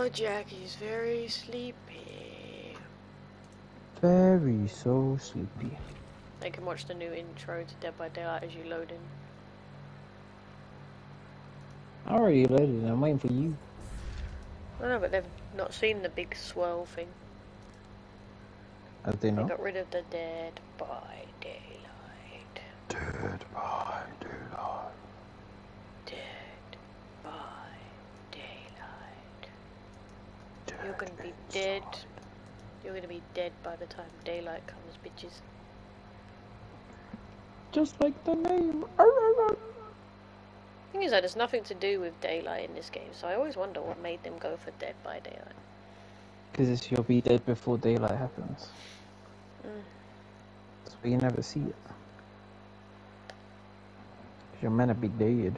Oh, Jackie's very sleepy. Very so sleepy. They can watch the new intro to Dead by Daylight as you load in. I already loaded. I'm waiting for you. I know, but they've not seen the big swirl thing. Have they They not? got rid of the Dead by Daylight. Dead by daylight. Dead by Daylight. You're gonna be dead. You're gonna be dead by the time daylight comes, bitches. Just like the name. Thing is that there's nothing to do with daylight in this game, so I always wonder what made them go for Dead by Daylight. Because you'll be dead before daylight happens. Mm. So you never see it. you're meant to be dead.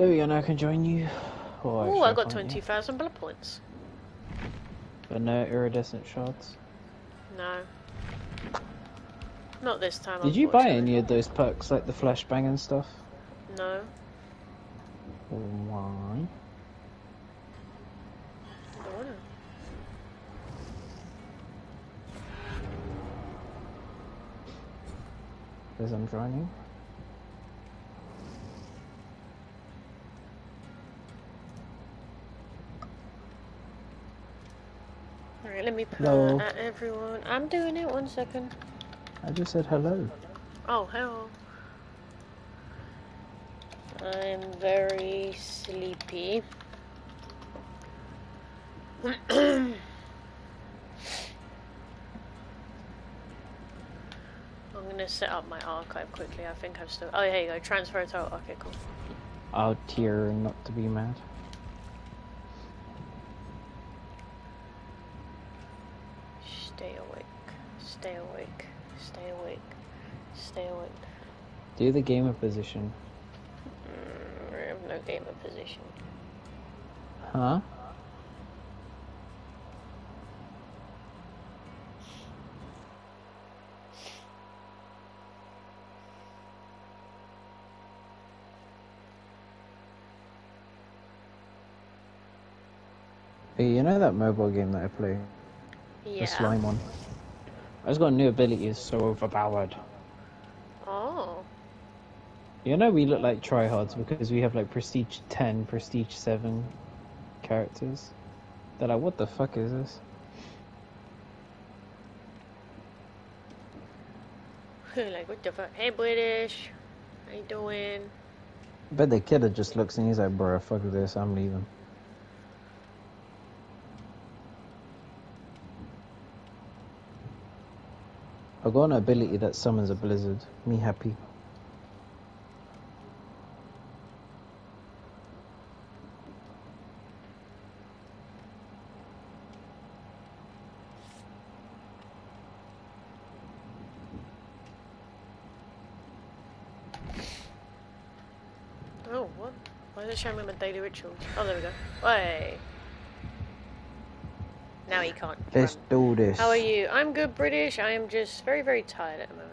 There we go, now I can join you. Oh, Oh, actually, I got can't yet. 20,000 blood points. But no iridescent shards. No. Not this time. Did you buy any of those perks, like the flashbang and stuff? No. Why? I don't know. As I'm joining. Let me put Hello. at everyone. I'm doing it, one second. I just said hello. Oh, hello. I'm very sleepy. I'm gonna set up my archive quickly. I think I've still. Oh, here you go. Transfer to. Okay, cool. I'll tear not to be mad. Stay awake. Stay awake. Stay awake. Stay awake. Do the gamer position. Mm, I have no gamer position. Huh? Hey, you know that mobile game that I play? Yeah. The slime one. I just got a new ability, it's so overpowered. You know we look like tryhards because we have like prestige 10, prestige 7 characters. They're like, what the fuck is this? like what the fuck? Hey British, how you doing? I bet the kid that just looks and he's like, bro, fuck this, I'm leaving. I got an ability that summons a blizzard. Me happy. Oh, what? Why is it showing me my daily rituals? Oh, there we go. Way. Now he can't. Let's run. do this. How are you? I'm good, British. I am just very, very tired at the moment.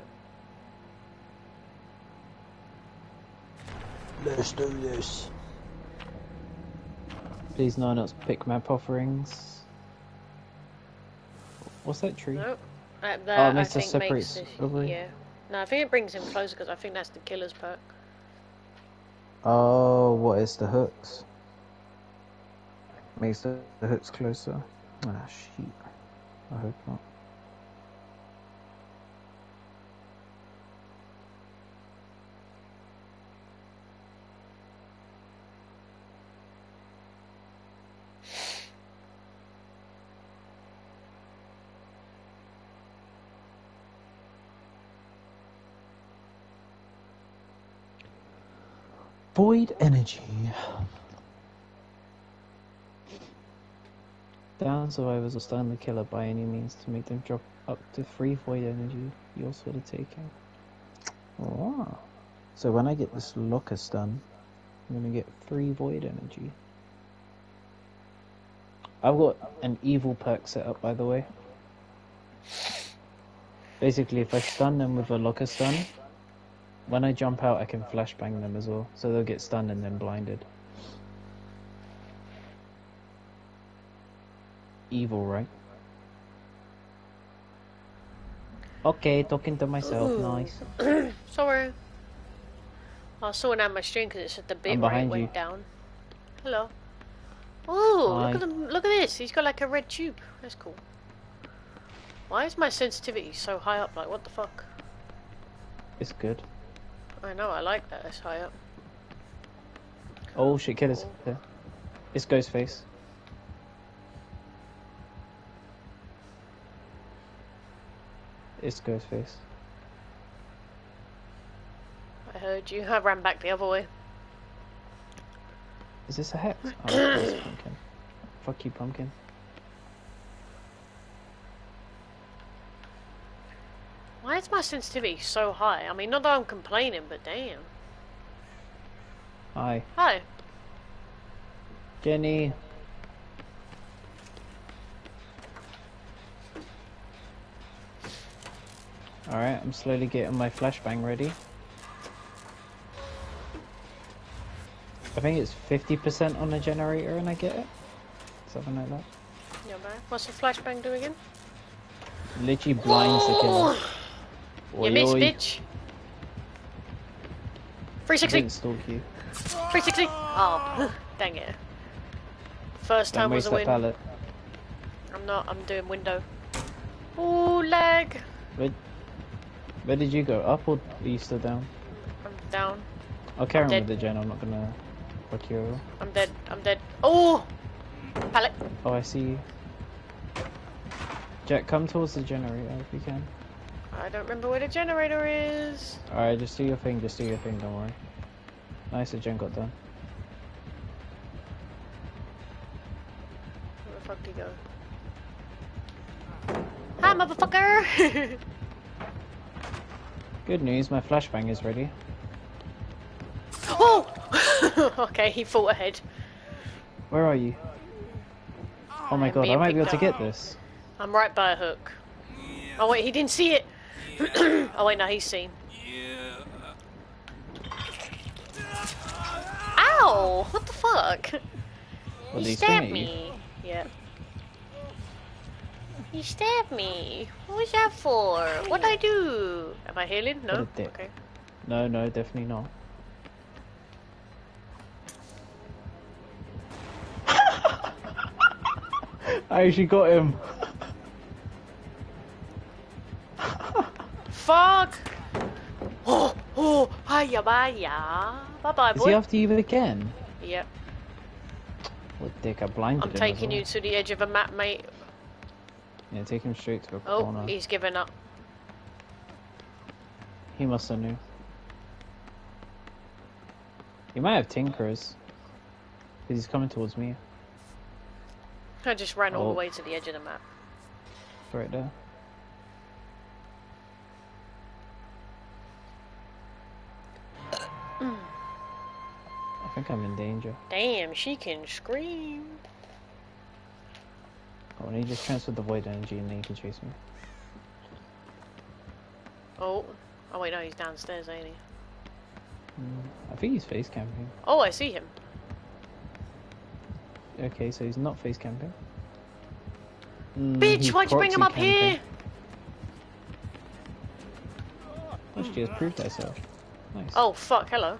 Let's do this. Please no one else pick map offerings. What's that tree? Nope. Uh, Oh, that, I makes us makes separate, this, probably. Yeah. No, I think it brings him closer because I think that's the killer's perk. Oh, what is the hooks? Makes the, the hooks closer. Ah, shit. I hope not. Void energy. Down survivors will stun the killer by any means to make them drop up to three void energy. You also to take it. Oh. So when I get this locust done, I'm gonna get three void energy. I've got an evil perk set up, by the way. Basically, if I stun them with a locker stun, when I jump out, I can flashbang them as well, so they'll get stunned and then blinded. Evil, right? Okay, talking to myself, Ooh. nice. Sorry. I was sorting out my stream because it said the bit rate went down. Hello. Oh, Hi. look at him! Look at this. He's got like a red tube. That's cool. Why is my sensitivity so high up? Like, what the fuck? It's good. I know. I like that. It's high up. Oh shit, killers. Cool. There. It's Ghostface. It's Ghostface. I heard you. I ran back the other way. Is this a hex? Oh, it's pumpkin. Fuck you, pumpkin. Why is my sensitivity so high? I mean, not that I'm complaining, but damn. Hi, Hi. Jenny. Alright, I'm slowly getting my flashbang ready. I think it's 50% on the generator and I get it. Something like that. Yeah, man. What's the flashbang do again? Literally blinds the killer. You Oi, miss, oi. bitch. 360. didn't stalk you. 360. Oh, dang it. First Don't time was a win. pallet. I'm not. I'm doing window. Ooh, lag. Where, where did you go? Up or are you still down? I'm down. I'll carry on dead. with the gen, I'm not gonna fuck you over. I'm dead. I'm dead. Oh, pallet. Oh, I see you. Jack, come towards the generator if you can. I don't remember where the generator is. Alright, just do your thing, just do your thing, don't worry. Nice, the gen got done. Where the fuck did he go? Hi, motherfucker. Good news, my flashbang is ready. oh. okay, he fought ahead. Where are you? Oh my I'm god, I might be able picked to get this. I'm right by a hook. Oh wait, he didn't see it. oh wait, no, he's seen. Ow! What the fuck? Did he stabbed me. Yeah. He stabbed me. What was that for? What'd I do? Am I healing? No? Okay. No, no, definitely not. I actually got him. Fuck! Oh, oh, hiya, bye, Bye bye, Is he after you again? Yep. What dick, I blinded I'm him as taking well. you to the edge of a map, mate. Yeah, take him straight to a Oh, corner. Oh, he's given up. He must have knew. He might have Tinkers. Because he's coming towards me. I just ran all Oh. the way to the edge of the map. Right there. I think I'm in danger. Damn, she can scream. Oh, and he just transferred the void energy and then he can chase me. Oh, oh wait, no, he's downstairs, ain't he? Mm, I think he's face camping. Oh, I see him. Okay, so he's not face camping. Mm, Bitch, why'd you bring him up proxy here? camping. Oh, she has proved herself. Nice. Oh, fuck, hello.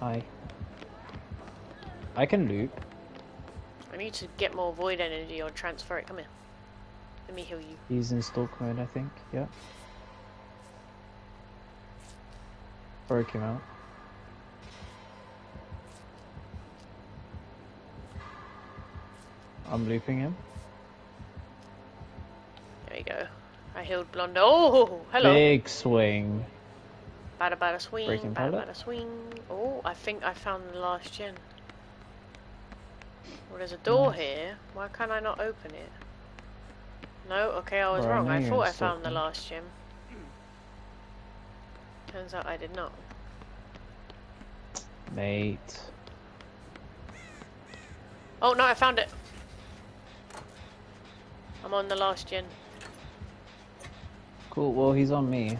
Hi. I can loot. I need to get more void energy or transfer it. Come here. Let me heal you. He's in stalk mode, I think. Yeah. Broke him out. I'm looping him. There you go. I healed Blondo. Oh, hello. Big swing. Bada bada swing, Breaking bada bada swing. Oh, I think I found the last gen. Well, there's a door here. Why can't I not open it? No, okay, I was Bro, wrong. know I thought I found the last gym. Turns out I did not. Mate. Oh no, I found it. I'm on the last gym. Cool, well he's on me.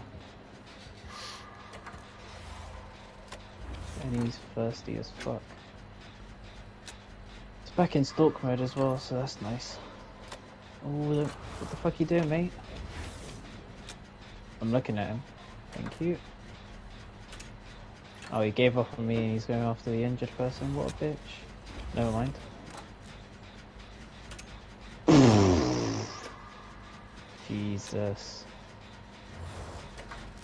And he's thirsty as fuck. Back in stalk mode as well, so that's nice. Oh, what the fuck you doing, mate? I'm looking at him. Thank you. Oh, he gave up on me and he's going after the injured person. What a bitch. Never mind. Jesus.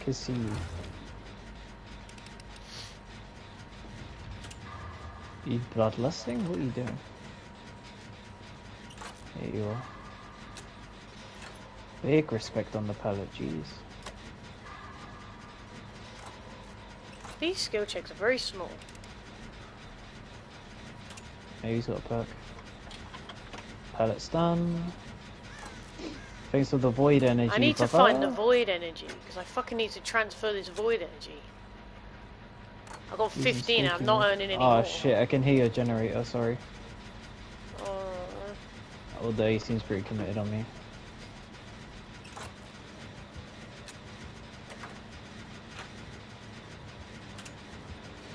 Kissy. You bloodlusting? What are you doing? There you are. Big respect on the pallet, jeez. These skill checks are very small. Yeah, he's got a perk. Pallet stun. Thanks for the void energy. I need to find the void energy because I fucking need to transfer this void energy. I got 15 and I'm not earning any Oh more. shit, I can hear your generator, sorry. Although he seems pretty committed on me.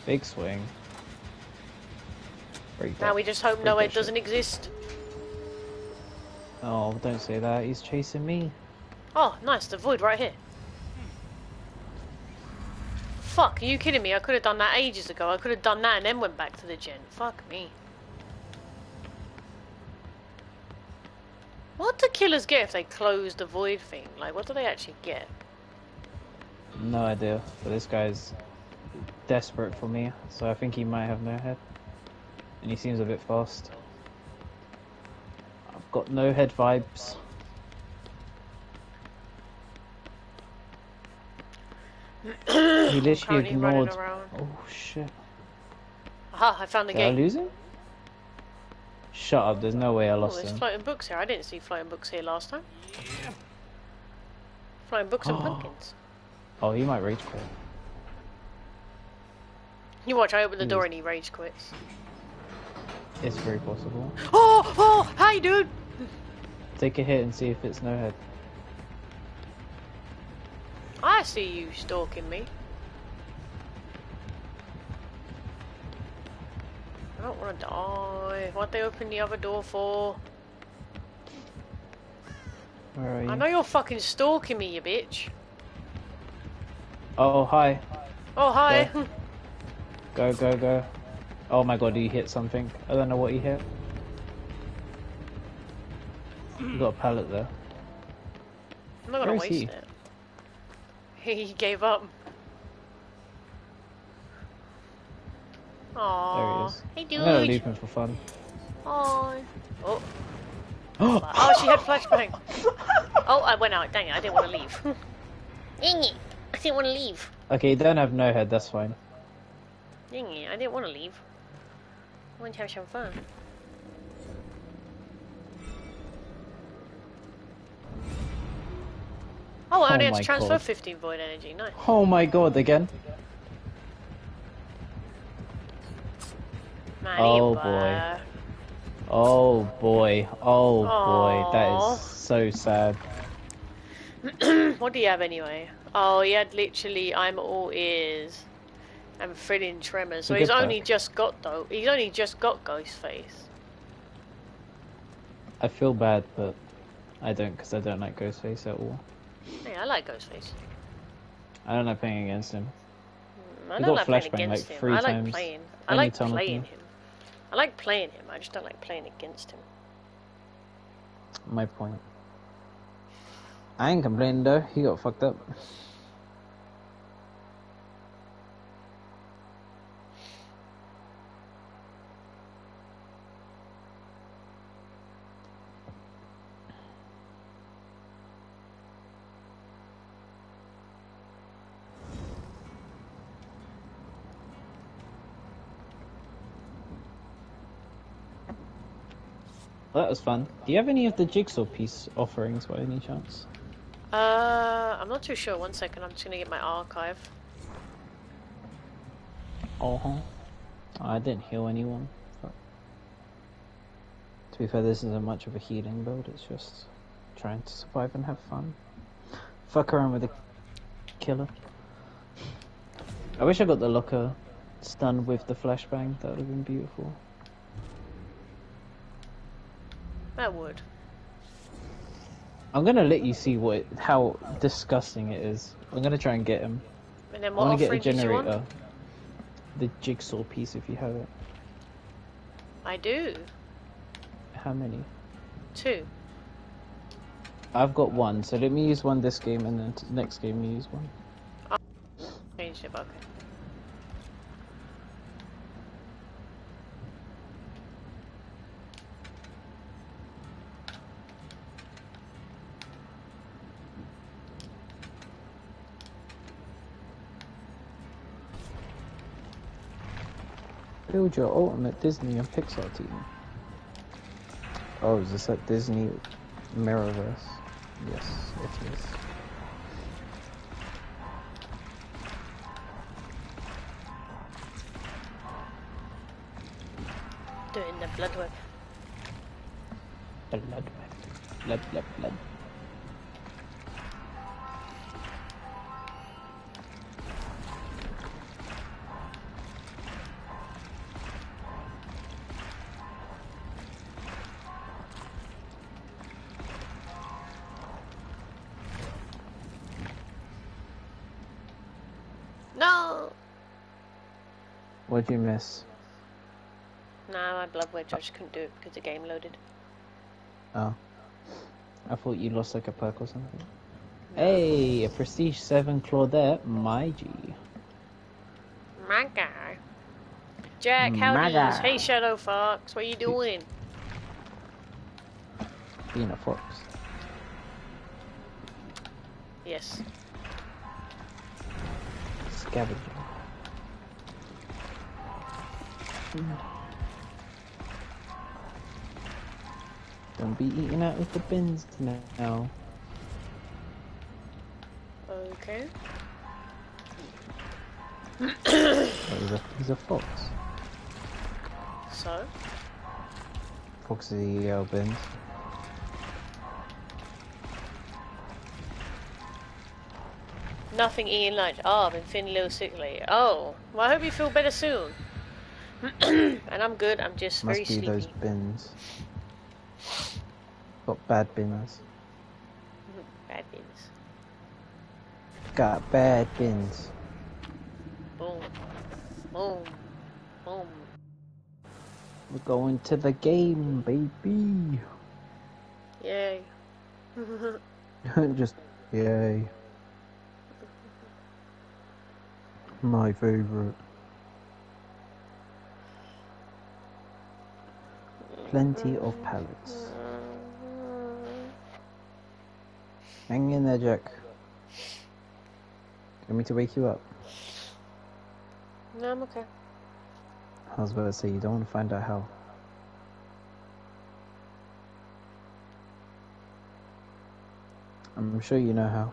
Big swing. Break now that. we just hope break no shit. doesn't exist. Oh, don't say that. He's chasing me. Oh, nice, the void right here. Fuck, are you kidding me? I could have done that ages ago. I could have done that and then went back to the gen. Fuck me. What do killers get if they close the void thing? Like, what do they actually get? No idea. But this guy's desperate for me, so I think he might have no head. And he seems a bit fast. I've got no head vibes. he literally ignored. Oh shit. Aha, I found the Did I lose him? Shut up, there's no way I lost Oh, there's him. floating books here. I didn't see floating books here last time. Floating books and Oh. pumpkins. Oh, he might rage quit. You watch, I open the He door was- and he rage quits. It's very possible. Oh, oh, hey dude! Take a hit and see if it's no head. I see you stalking me. I don't want to die. What they open the other door for? Where are you? I know you're fucking stalking me, you bitch. Oh, hi. Oh, hi. Yeah. Go, go, go. Oh my god, he hit something. I don't know what he hit. You got a pallet there. I'm not gonna waste he? it. He gave up. There he is. Hey, I'm gonna dude. leave him for fun. Aw. Oh. Oh, she had flashbang. Oh, I went out. Dang it, I didn't want to leave. Dang it, I didn't want to leave. okay, you don't have no head, that's fine. Dang it, I didn't want to leave. I wanted to have some fun. Oh, I Oh had my to transfer God. 15 void energy. Nice. Oh my god, again? Oh, you boy. Oh boy, oh boy, That is so sad. what do you have anyway? Oh, he had literally, I'm all ears. And thrilling tremors. So he's only just got though. He's only just got Ghostface. I feel bad, but I don't because I don't like Ghostface at all. Hey, I like Ghostface. I don't like playing against him. Mm, I don't like playing flashbang, like, against him. three I like times playing. I like playing him. I like playing him. I just don't like playing against him. My point. I ain't complaining though, he got fucked up. That was fun. Do you have any of the jigsaw piece offerings by any chance? Uh, I'm not too sure. One second, I'm just gonna get my archive. Uh huh. I didn't heal anyone. But to be fair, this isn't much of a healing build. It's just trying to survive and have fun. Fuck around with the killer. I wish I got the locker stun with the flashbang. That would have been beautiful. That would. I'm gonna let you see what how disgusting it is. I'm gonna try and get him. And then I what want to get a offering did you want? generator. The jigsaw piece, if you have it. I do. How many? Two. I've got one, so let me use one this game, and then t- next game you use one. Changed it, but okay. Build your ultimate Disney and Pixar team. Oh, is this at Disney Mirrorverse? Yes, it is. Doing the blood work. Blood, blood, blood, blood, blood. What'd you miss? Nah, my blood wedge, I just couldn't do it because the game loaded. Oh. I thought you lost like a perk or something. Hey, a Prestige 7 Claudette, my G. My guy. Jack, My howdy. guy. Hey, Shadow Fox, what are you doing? Being a fox. Yes. Scavenger. Don't be eating out of the bins now. Okay. Oh, he's, a, he's a fox. So? Foxes eat out bins. Nothing eating lunch. Oh, I've been feeling a little sickly. Oh, well, I hope you feel better soon. and I'm good, I'm just Must very be sleepy. those bins. Got bad bins. Mm-hmm, bad bins. Got bad bins. Boom. Boom. Boom. We're going to the game, baby. Yay. Just yay. My favorite. Plenty of pallets. Hang in there, Jack. Want me to wake you up? no, I'm okay. I was about to say, you don't want to find out how. I'm sure you know how.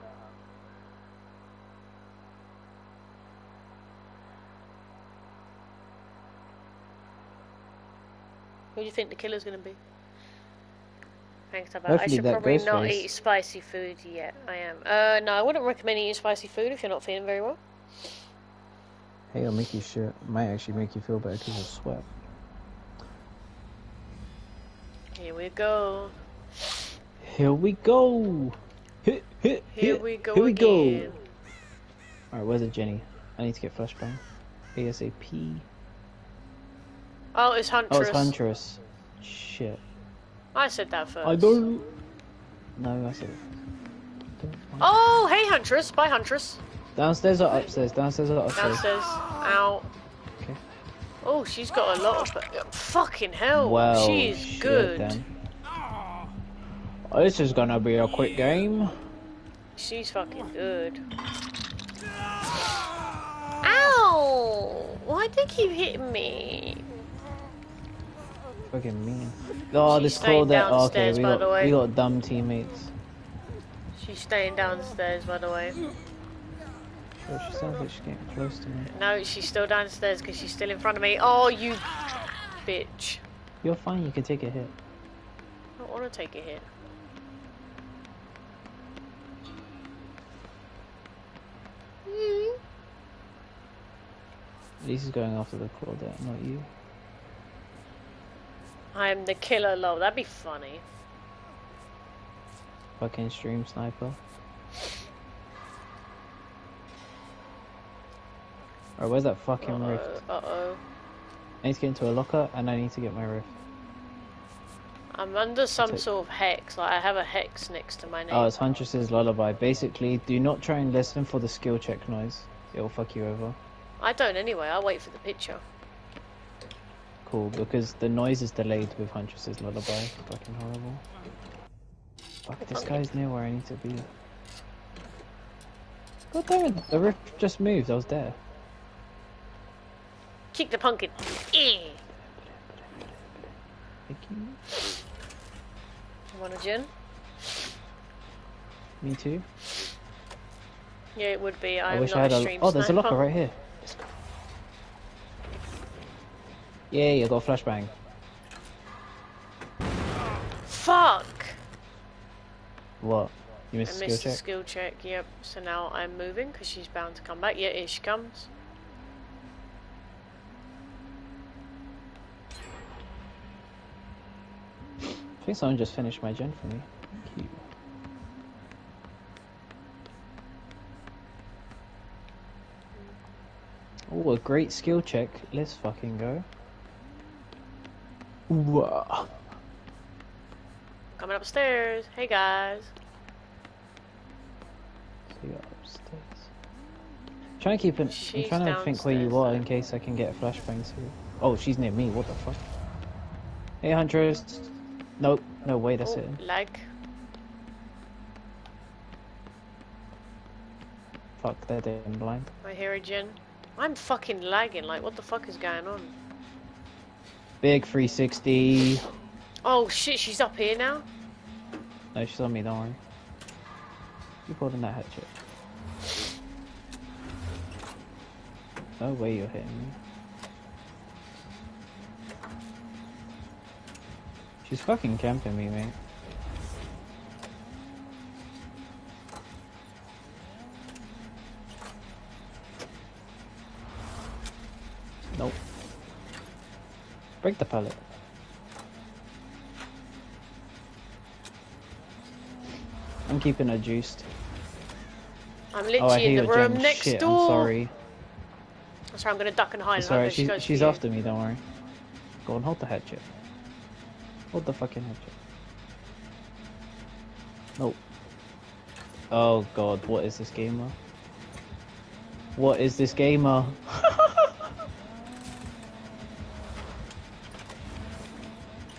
Who do you think the killer's gonna be? Thanks. I should probably not Ghostface. eat spicy food yet. I am. Uh, no, I wouldn't recommend eating spicy food if you're not feeling very well. Hey, it'll make you shit. Might actually make you feel better because of sweat. Here we go. Here we go. Hit, hit, Here hit. we go Here we again. go. Alright, where's it, Jenny? I need to get flashbang. ASAP. Oh, it's Huntress. Oh, it's Huntress. Shit. I said that first. I don't. No, I said it. Don't. Oh, hey Huntress. Bye Huntress. Downstairs or upstairs? Downstairs or upstairs? Downstairs. Out. Okay. Oh, she's got a lot of. Fucking hell. Well, she is shit good. then. Oh, this is gonna be a quick game. She's fucking good. Ow! Why do they keep hitting me? Fucking mean. Oh, She's this staying that. Oh, okay, we got we got dumb teammates. She's staying downstairs, by the way. But she sounds like she's getting close to me. No, she's still downstairs because she's still in front of me. Oh, you bitch. You're fine, you can take a hit. I don't want to take a hit. Hmm. At least he's going after the Claudette, not you. I'm the killer low. That'd be funny. Fucking stream sniper. Alright, where's that fucking rift? Uh oh. I need to get into a locker and I need to get my rift. I'm under some sort of hex. Like I have a hex next to my name. Oh, it's Huntress's lullaby. Basically, do not try and listen for the skill check noise. It'll fuck you over. I don't anyway. I'll wait for the picture. Cool, because the noise is delayed with Huntress's lullaby. Fucking horrible. Fuck, this guy's near where I need to be. God damn it, the rift just moved, I was there. Kick the pumpkin. Eh. Thank you. You want a gin? Me too. Yeah, it would be. I, I'm wish I had a Oh, there's a locker right here. Let's go. Yay, I got a flashbang. Fuck! What? You I missed a skill missed the check? skill check. Yep. So now I'm moving because she's bound to come back. Yeah, here she comes. I think someone just finished my gen for me. Thank you. Oh, a great skill check. Let's fucking go. Whoa. Coming upstairs. Hey guys. You're upstairs. Trying to keep an. I'm trying to think where you are in case I can get a flashbang too. Oh, she's near me. What the fuck? Hey, Huntress. Nope. No way. That's oh, it. lag. Fuck. They're dead and blind. I hear a gin. I'm fucking lagging. Like, what the fuck is going on? Big 360. Oh shit, she's up here now. No, she's on me. Don't worry. Keep holding that hatchet. No way you're hitting me. She's fucking camping me, mate. Nope. Break the pallet. I'm keeping her juiced. I'm Oh, literally hear in the room next Shit, door. I'm sorry. That's why I'm gonna duck and hide. Sorry, hope she she's, you. after me, don't worry. Go and hold the hatchet. Hold the fucking hatchet. Nope. Oh god, what is this gamer? What is this gamer?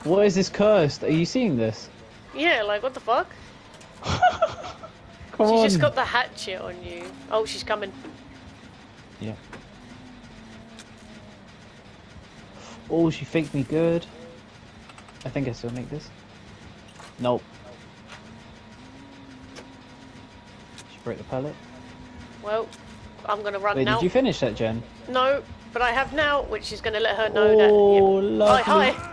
what is this cursed? Are you seeing this? Yeah, like what the fuck? Come She on! just got the hatchet on you. Oh, she's coming. Yeah. Oh, she faked me good. I think I still make this. Nope. She broke the pallet. Well, I'm gonna run Wait, now. did you finish that, Jen? No, but I have now, which is gonna let her know Oh, that. lovely. Hi, hi.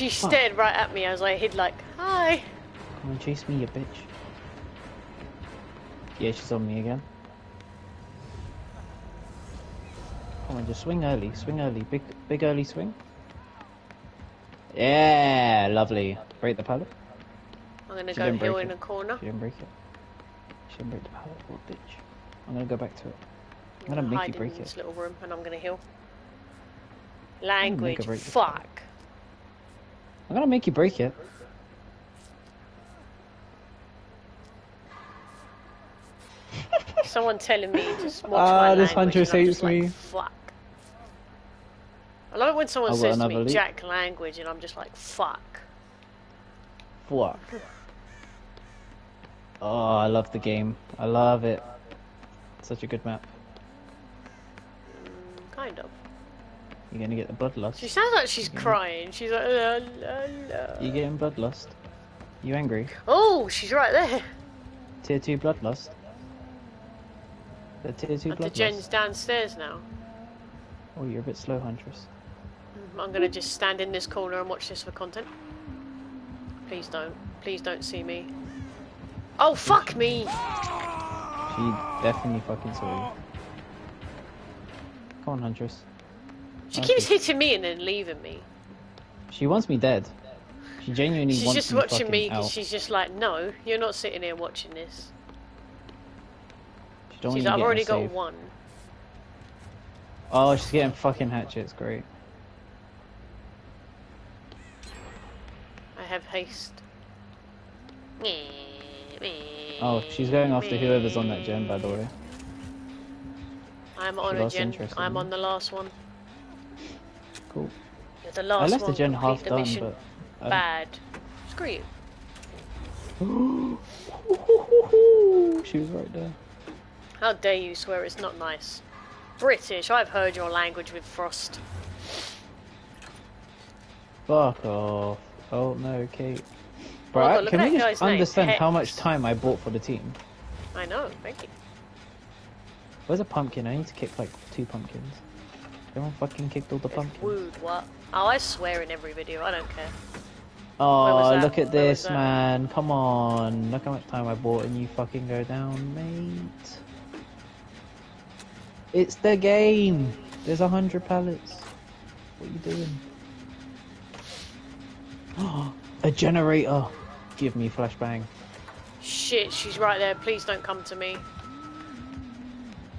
She stared right at me as I hid, like, he'd like, hi. Come on, chase me, you bitch. Yeah, she's on me again. Come on, just swing early, swing early. Big, big early swing. Yeah, lovely. Break the pallet. I'm gonna She go it. in a corner. She didn't break it. She didn't break the pallet, little bitch. I'm gonna go back to it. I'm I'm gonna make you break in it. this little room, and I'm gonna heal. gonna Language, her break it. fuck. I'm gonna make you break it. Someone telling me to just watch Ah, my this language, I'm just hates like, me. Fuck. I love it when someone says to me, leak. Jack language, and I'm just like, fuck. Fuck. Oh, I love the game. I love it. Such a good map. Mm, kind of. You're gonna get the bloodlust. She sounds like she's crying. She's like, la, la, la. You getting bloodlust? You angry? Oh, she's right there. Tier 2 bloodlust? The tier two bloodlust. the gen's downstairs now. Oh, you're a bit slow, Huntress. Mm, I'm gonna just stand in this corner and watch this for content. Please don't. Please don't see me. Oh, fuck me! She definitely fucking saw you. Come on, Huntress. She keeps hitting me and then leaving me. She wants me dead. She genuinely She's wants me She's just watching me because she's just like, no, you're not sitting here watching this. She She's like, I've already got one. Oh, she's getting fucking hatchets. Great. I have haste. Oh, she's going after whoever's on that gen, by the way. I'm on She a gen. I'm on the last one. Cool. You're the last I left one. the gen half the done, mission. but. I Bad. Screw you. she was right there. How dare you swear it's not nice? British, I've heard your language with Frost. Fuck off. Oh no, Kate. Bro, Oh, can we just understand how much time I bought for the team? I know, thank you. Where's a pumpkin? I need to kick like two pumpkins. Everyone fucking kicked all the pumpkins. Wooed, what? Oh, I swear in every video, I don't care. Oh, look at Where this, man. Come on. Look how much time I bought and you fucking go down, mate. It's the game. There's a hundred pallets. What are you doing? Oh, a generator. Give me flashbang. Shit, she's right there. Please don't come to me.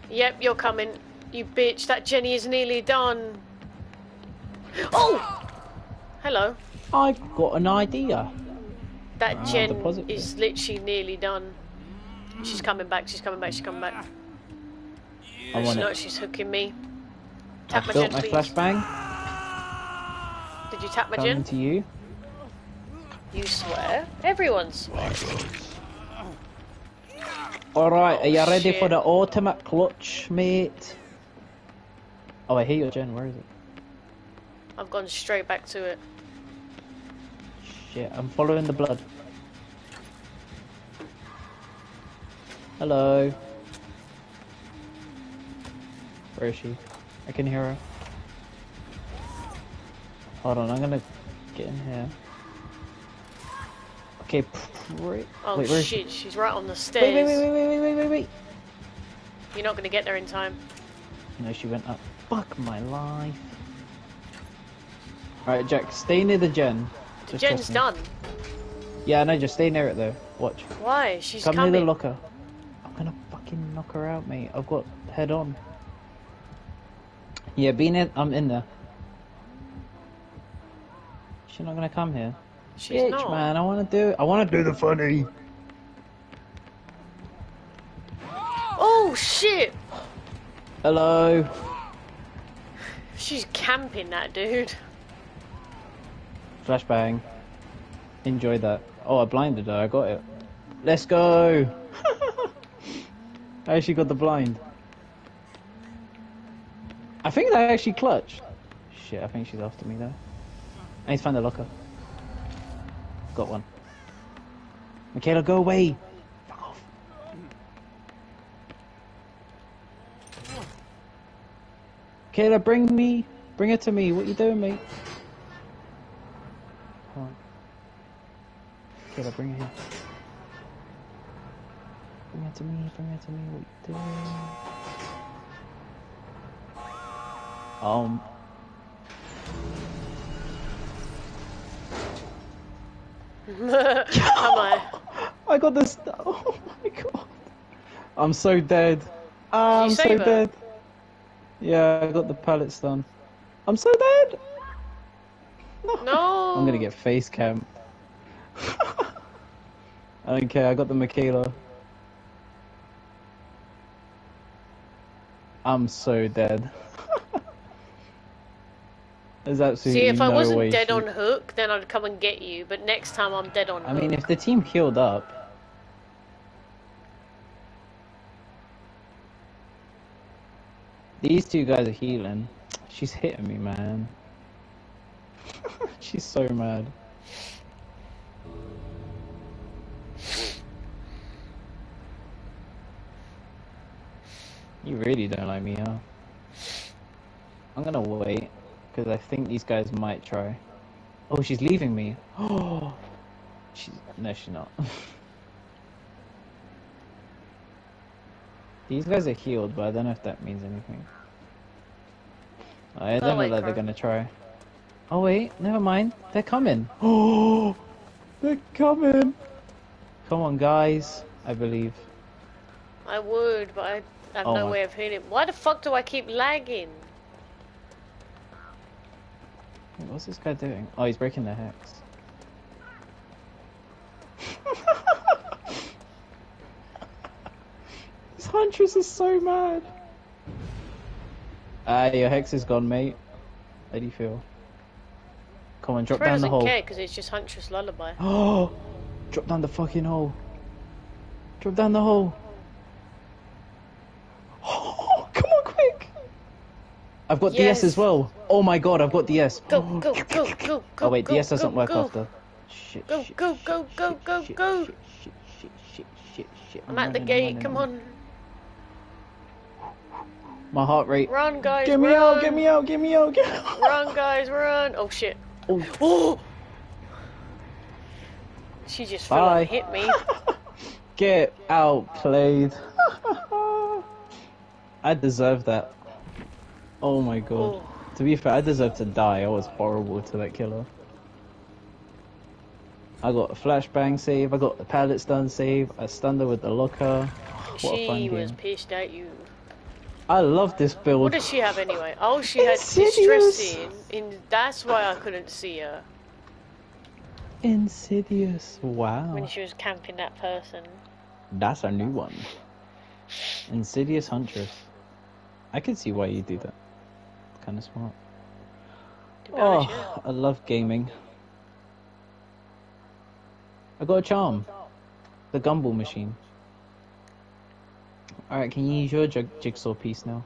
Yep, you're coming. You bitch, that Jenny is nearly done. Oh! Hello. I've got an idea. That Wow, Jen is literally nearly done. She's coming back, she's coming back, she's coming back. I want knows it. she's hooking me. Tap my built my please. flashbang. Did you tap my Coming gen? to you. You swear? Everyone swears. Alright, Oh, are you ready for the ultimate clutch, mate? Oh, I hear your gen. Where is it? I've gone straight back to it. Shit, I'm following the blood. Hello. Where is she? I can hear her. Hold on, I'm gonna get in here. Okay, Oh wait, shit, she's right on the she? stairs. Wait, wait, wait, wait, wait, wait, wait, wait. You're not gonna get there in time. No, she went up. Fuck my life. Alright, Jack, stay near the gen. The Just gen's trust me. done. Yeah, no, just stay near it though. Watch. Why? She's Come coming. near the locker. I'm gonna fucking knock her out, mate. I've got head on. Yeah, be in. I'm in there. She's not gonna come here. She's Bitch, not. man, I wanna do. I wanna do the funny. Oh shit! Hello. She's camping that dude. Flashbang. Enjoy that. Oh, I blinded her. I got it. Let's go. I actually got the blind. I think that actually clutched. Shit, I think she's after me though. I need to find the locker. Got one. Mikaela, go away. Fuck off. Mikaela, bring me. Bring it to me. What you doing, mate? Come on. Mikaela, bring it here. Bring it to me. Bring it to me. What you doing? Um. Am I? I got this. Oh my god. I'm so dead. I'm so save her? Yeah, I got the pallets done. I'm so dead. No. I'm gonna get face cam. I don't care. I got the Mikaela. I'm so dead. There's absolutely See, if I wasn't dead she- on hook, then I'd come and get you. But next time I'm dead on I hook. mean, if the team healed up. These two guys are healing. She's hitting me, man. She's so mad. You really don't like me, huh? I'm gonna wait, because I think these guys might try. Oh, she's leaving me. Oh, she's no, she's not. these guys are healed, but I don't know if that means anything. I Oh, don't wait, know that they're gonna try. Oh wait, never mind. They're coming. Oh, they're coming. Come on, guys. I believe. I would, but I have Oh no way of hitting. Why the fuck do I keep lagging? What's this guy doing? Oh, he's breaking the hex. Huntress is so mad. Ah, your hex is gone, mate. How do you feel? Come on, drop Troy down the doesn't hole. care because it's just Huntress Lullaby. Oh, drop down the fucking hole. Drop down the hole. Oh, come on, quick. I've got DS Yes. as well. Oh my god, I've got DS. Go, go, go, go, go. Oh wait, go, DS doesn't go, work go. after. Shit, Go, shit, go, shit, go, go, shit, go, shit, go. Shit, shit, shit, shit, shit, shit, shit. I'm at the running, gate. running, Come running. on, My heart rate. run, guys. Get me run. out! Get me out! Get me out! Get me out! Run, guys, run. Oh shit. Oh, Oh. She just fell and hit me. Get outplayed. I deserve that. Oh my god. Oh. To be fair, I deserve to die. I was horrible to that killer. I got a flashbang save, I got the pallet stun save, I stunned her with the locker. What a fun She was pissed at you. I love this build. What does she have anyway? Oh, she had Insidious. distressing. In that's why I couldn't see her Insidious. Wow. when she was camping that person. That's a new one. Insidious Huntress. I can see why you do that. Kind of smart. Oh, I love gaming. I got a charm. The gumball machine. Alright, can you use your jig- jigsaw piece now?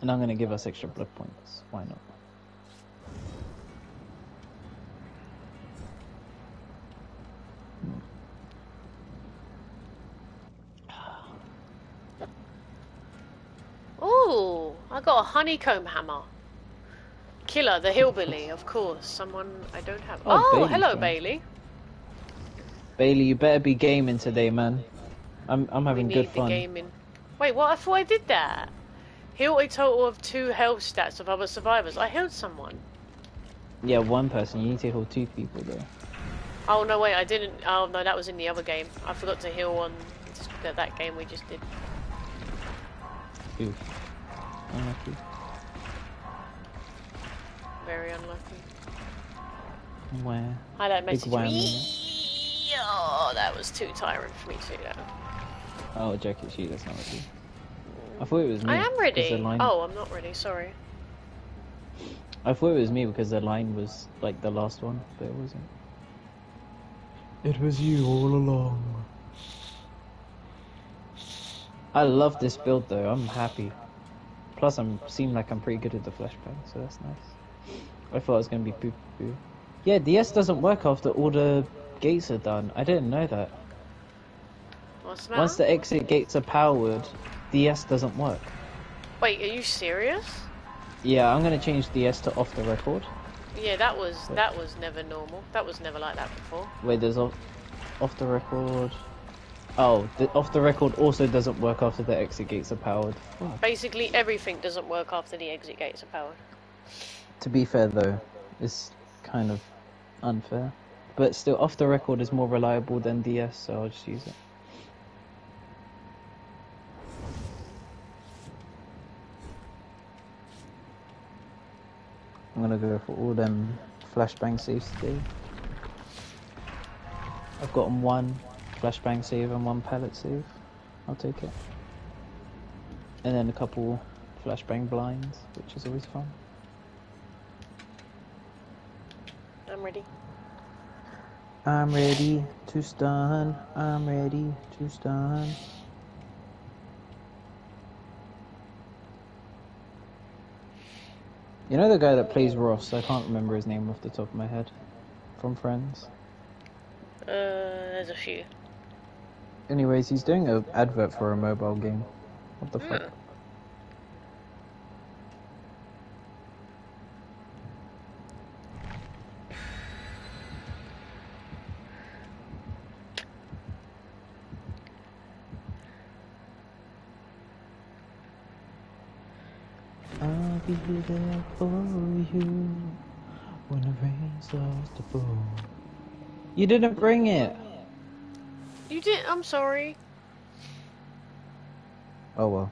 And I'm gonna give us extra blood points. Why not? Ooh, I got a honeycomb hammer. Killer, the hillbilly, of course. Someone I don't have. Oh, Oh, Bailey's hello. Bailey. Bailey, you better be gaming today, man. I'm I'm having We need good the gaming. Wait, what? I thought I did that. Heal a total of two health stats of other survivors. I healed someone. Yeah, one person. You need to heal two people though. Oh no, wait, I didn't. Oh no, that was in the other game. I forgot to heal on that, that game we just did. Oof. Unlucky. Very unlucky. Where? Highlight Big message. whammy. Oh, that was too tiring for me to do that. Oh, jacket sheet. That's not ready. I thought it was me. I am 'cause ready. Line... Oh, I'm not ready. Sorry. I thought it was me because the line was like the last one, but it wasn't. It was you all along. I love this build though. I'm happy. Plus, I'm seem like I'm pretty good at the flashbang, so that's nice. I thought it was gonna be poo poo. Yeah, DS doesn't work after all the gates are done. I didn't know that. What's the matter? Once the exit gates are powered, DS doesn't work. Wait, are you serious? Yeah, I'm gonna change DS to off the record. Yeah, that was that was never normal. That was never like that before. Wait, there's off, off the record. Oh, the off the record also doesn't work after the exit gates are powered. Fuck. Basically, everything doesn't work after the exit gates are powered. To be fair though, it's kind of unfair. But still, off the record is more reliable than DS, so I'll just use it. I'm gonna go for all them flashbang saves today. I've gotten one flashbang save and one pallet save. I'll take it. And then a couple flashbang blinds, which is always fun. I'm ready. I'm ready to stun. I'm ready to stun. You know the guy that plays Ross? I can't remember his name off the top of my head. From Friends. Uh, there's a few. Anyways, he's doing an advert for a mobile game. What the fuck? Hmm. I'll be there for you when the rain starts to fall. You didn't bring it. You didn't. I'm sorry. Oh well.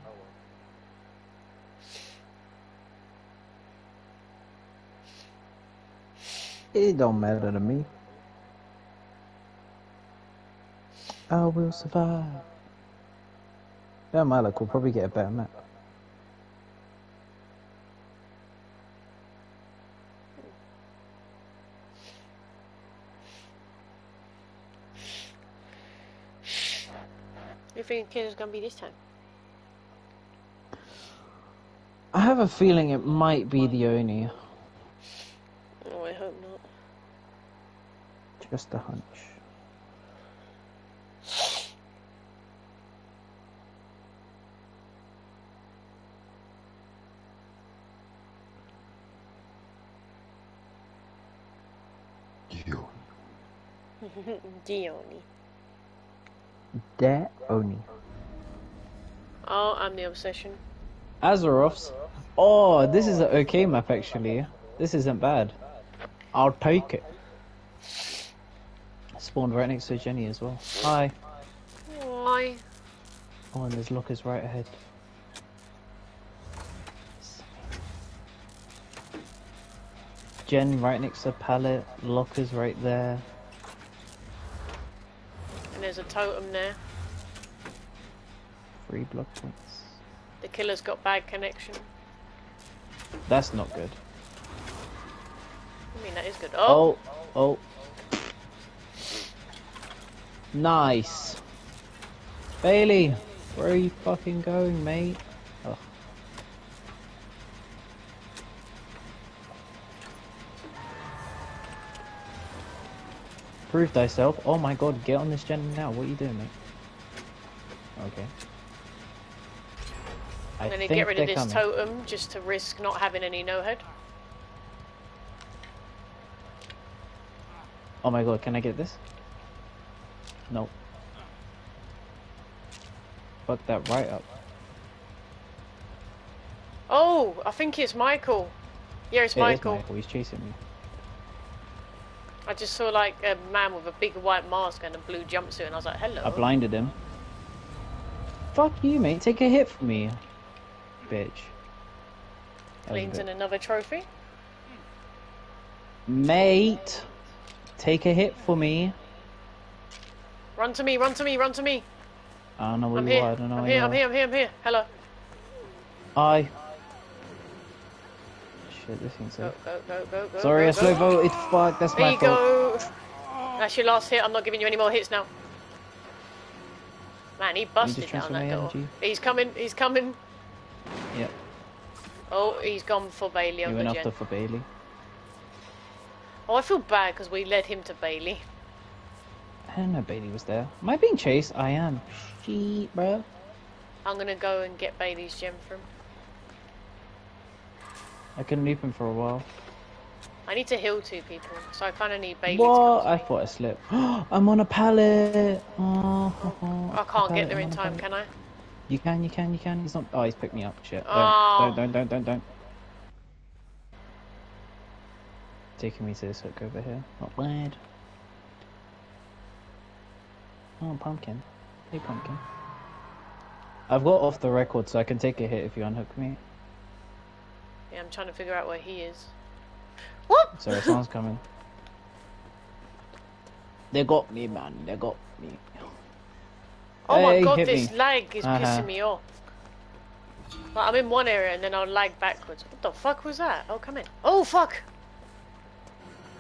It don't matter to me. I will survive. Don't matter, we'll probably get a better map. You think kid is gonna be this time? I have a feeling it might be the Oni. Oh, I hope not. Just a hunch. Dioni. That Oni. Oh, I'm the obsession. Azarov's. Oh, this is an okay map actually. This isn't bad. I'll take it. Spawned right next to Jenny as well. Hi. Hi. Oh, and there's lockers right ahead. Jen right next to pallet. Lockers right there. There's a totem there. Three block points. The killer's got bad connection. That's not good. I mean, that is good. Oh, Oh, oh. Nice. Bailey, where are you fucking going, mate? Prove thyself. Oh my god, get on this gen now. What are you doing, mate? Okay. I I'm gonna get rid of this coming. totem just to risk not having any NOED. Oh my god, can I get this? No. Fuck that right up. Oh, I think it's Michael. Yeah, it's It Michael. Michael, he's chasing me. I just saw like a man with a big white mask and a blue jumpsuit, and I was like, hello. I blinded him. Fuck you, mate. Take a hit from me. Bitch. That was a Cleans in another trophy. Mate! Take a hit for me. Run to me, run to me, run to me. I don't know where I'm you here. are. I don't know I'm where here, I'm here, I'm here, I'm here. Hello. I. Shit, this thing's Go, go, go, go, go. Sorry, go, I slow go. voted. Fuck, that's There my you fault. go. That's your last hit. I'm not giving you any more hits now. Man, he busted down that door. energy? He's coming, he's coming. Yep, Oh, he's gone for Bailey on he went the after gen. for Bailey. Oh, I feel bad because we led him to Bailey. I didn't know Bailey was there. Am I being chased? I am. Shit, bro. I'm gonna go and get Bailey's gen from. I couldn't him for a while. I need to heal two people, so I kind of need Bailey What? I thought I slipped. I'm on a pallet. Oh, I can't get there in time, can I? You can, you can, you can. He's not. Oh, he's picked me up. Shit. Don't, Oh. don't, don't, don't, don't, don't. Taking me to this hook over here. Not bad. Oh, pumpkin. Hey, pumpkin. I've got off the record, so I can take a hit if you unhook me. Yeah, I'm trying to figure out where he is. What? Sorry, someone's coming. They got me, man. They got me. Oh my god, this me. lag is Uh-huh. pissing me off. Like, I'm in one area and then I'll lag backwards. What the fuck was that? Oh, come in. Oh, fuck!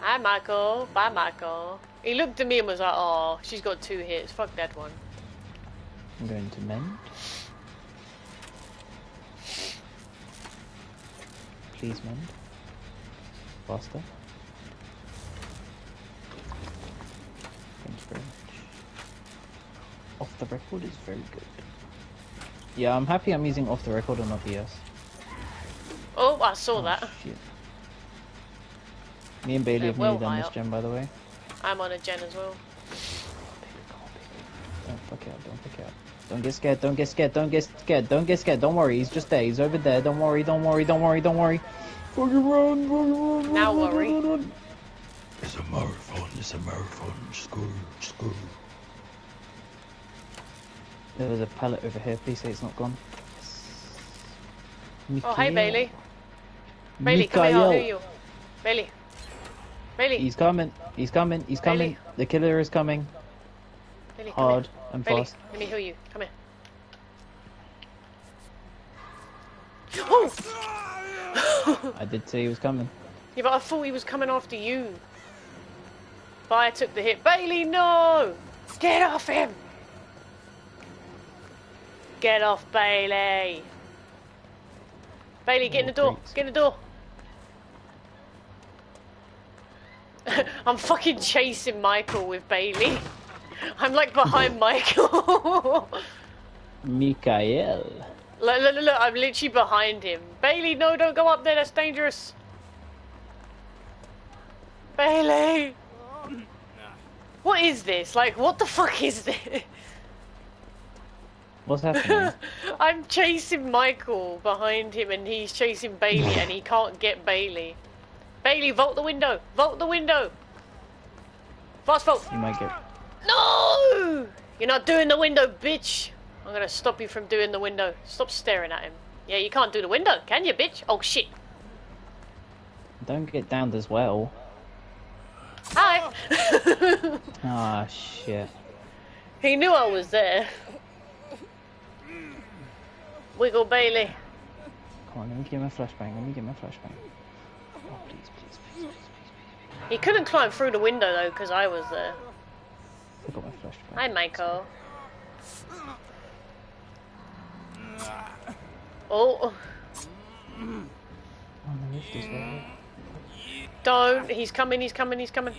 Hi, Michael. Bye, Michael. He looked at me and was like, oh, she's got two hits. Fuck that one. I'm going to mend. Please mend. Faster. Thank you very much. off the record is very good. Yeah, I'm happy I'm using off the record and not DS. Oh, I saw Oh, that. shit. Me and Bailey They're have well nearly done this gen, by the way. I'm on a gen as well. Don't fuck out, don't fuck out. Don't get scared, don't get scared, don't get scared, don't get scared, don't worry, he's just there, he's over there, don't worry, don't worry, don't worry, don't worry. Fucking run, fucking run, Now run, run, worry. run, run. It's a marathon, it's a marathon, school, school. There was a pallet over here, please say it's not gone. Oh, hey, Mikael. Bailey. Bailey, come here, I'll hear you. Bailey. Bailey. He's coming, he's coming, he's coming. Bailey. The killer is coming. Bailey, Hard here. And Bailey, fast. let me heal you. Come here. Oh! I did say he was coming. yeah, but I thought he was coming after you. But I took the hit. Bailey, no! Get off him! Get off Bailey! Bailey, get in the door. Get in the door. I'm fucking chasing Michael with Bailey. I'm like behind Michael. Mikael. Look, look, look, I'm literally behind him. Bailey, no, don't go up there, that's dangerous. Bailey! What is this? Like, what the fuck is this? What's happening? I'm chasing Michael behind him and he's chasing Bailey and he can't get Bailey. Bailey, vault the window! Vault the window! Fast vault! you might get. No! You're not doing the window, bitch! I'm gonna stop you from doing the window. Stop staring at him. Yeah, you can't do the window, can you, bitch? Oh shit. Don't get downed as well. Hi! Ah, shit. he knew I was there. Wiggle Bailey. Come on, let me get my flashbang. Let me get my flashbang. Oh, please, please, please, please, please. He couldn't climb through the window though, because I was there. I got my flashbang. Hi, Michael. Oh, Oh, the lift is well. don't. He's coming, he's coming, he's coming.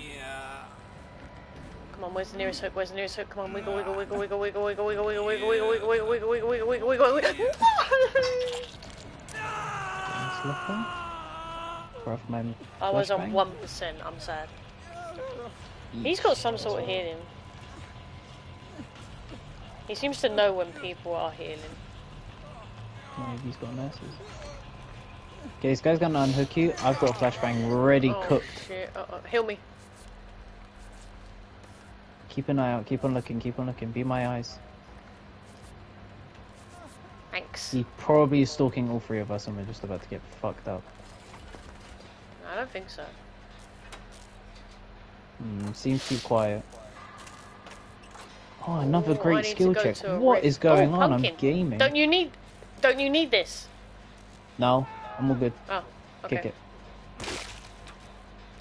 Come on, where's the nearest hook? Where's the nearest hook? Come on, wiggle, wiggle, wiggle, wiggle, wiggle, wiggle, wiggle, wiggle, wiggle, wiggle, wiggle, wiggle, wiggle, wiggle, wiggle, wiggle, wiggle, wiggle. Nice looking. Grab my I was on flashbang. one percent. I'm sad. He's got some sort of healing. He seems to know when people are healing. Maybe he's got nurses. Okay, this guy's gonna unhook you. I've got a flashbang ready Oh cooked. shit! Uh -oh. Heal me. Keep an eye out. Keep on looking. Keep on looking. Be my eyes. Thanks. He probably is stalking all three of us, and we're just about to get fucked up. I don't think so. Hmm, seems too quiet. Oh, another Ooh, great skill check. What is going Oh, on? pumpkin. I'm gaming. Don't you need? Don't you need this? No, I'm all good. Oh, okay. Kick it.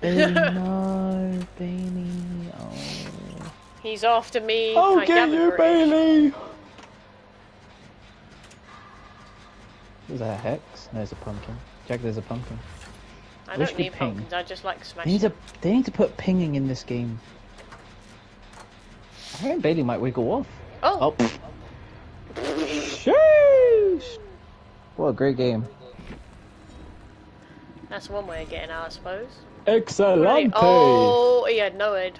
oh no, Bailey. Oh. He's after me. I'll I get you. Bailey. Is that a hex? There's a pumpkin. Jack, there's a pumpkin. I Wish don't need ping. pumpkins. I just like smashing. They need to. They need to put pinging in this game. I think Bailey might wiggle off. Oh, Oh. Sheesh. What a great game. that's one way of getting out, I suppose. Excellent. Oh, he had NOED.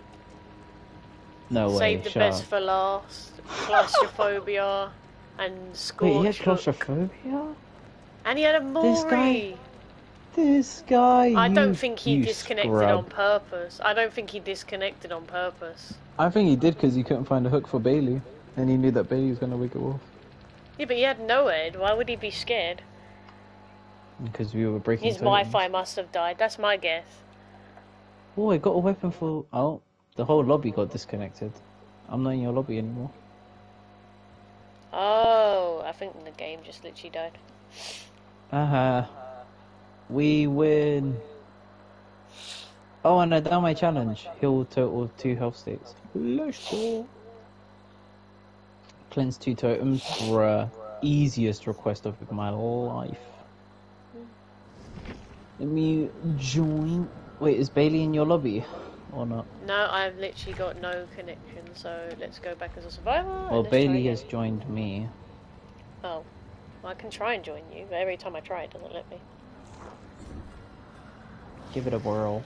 No way. Save the best for last. Claustrophobia and scorch. Wait, he had claustrophobia? And he had a Mori. This guy- This guy. I don't think he disconnected scrub. on purpose. I don't think he disconnected on purpose. I think he did because he couldn't find a hook for Bailey, and he knew that Bailey was gonna wiggle off. Yeah, but he had NOED. Why would he be scared? Because we were breaking. His. Wi-Fi must have died. That's my guess. Oh, I got a weapon for. Oh, the whole lobby got disconnected. I'm not in your lobby anymore. Oh, I think the game just literally died. Uh huh. We win. Oh, and uh, I done my challenge. Heal total two health states. Let's go. Cleanse two totems. Bruh. Easiest request of my life. Let me join. Wait, is Bailey in your lobby? or not? No, I've literally got no connection, so let's go back as a survivor. and Well, Bailey again. has joined me. Oh. Well, I can try and join you, but every time I try, it doesn't let me. Give it a whirl.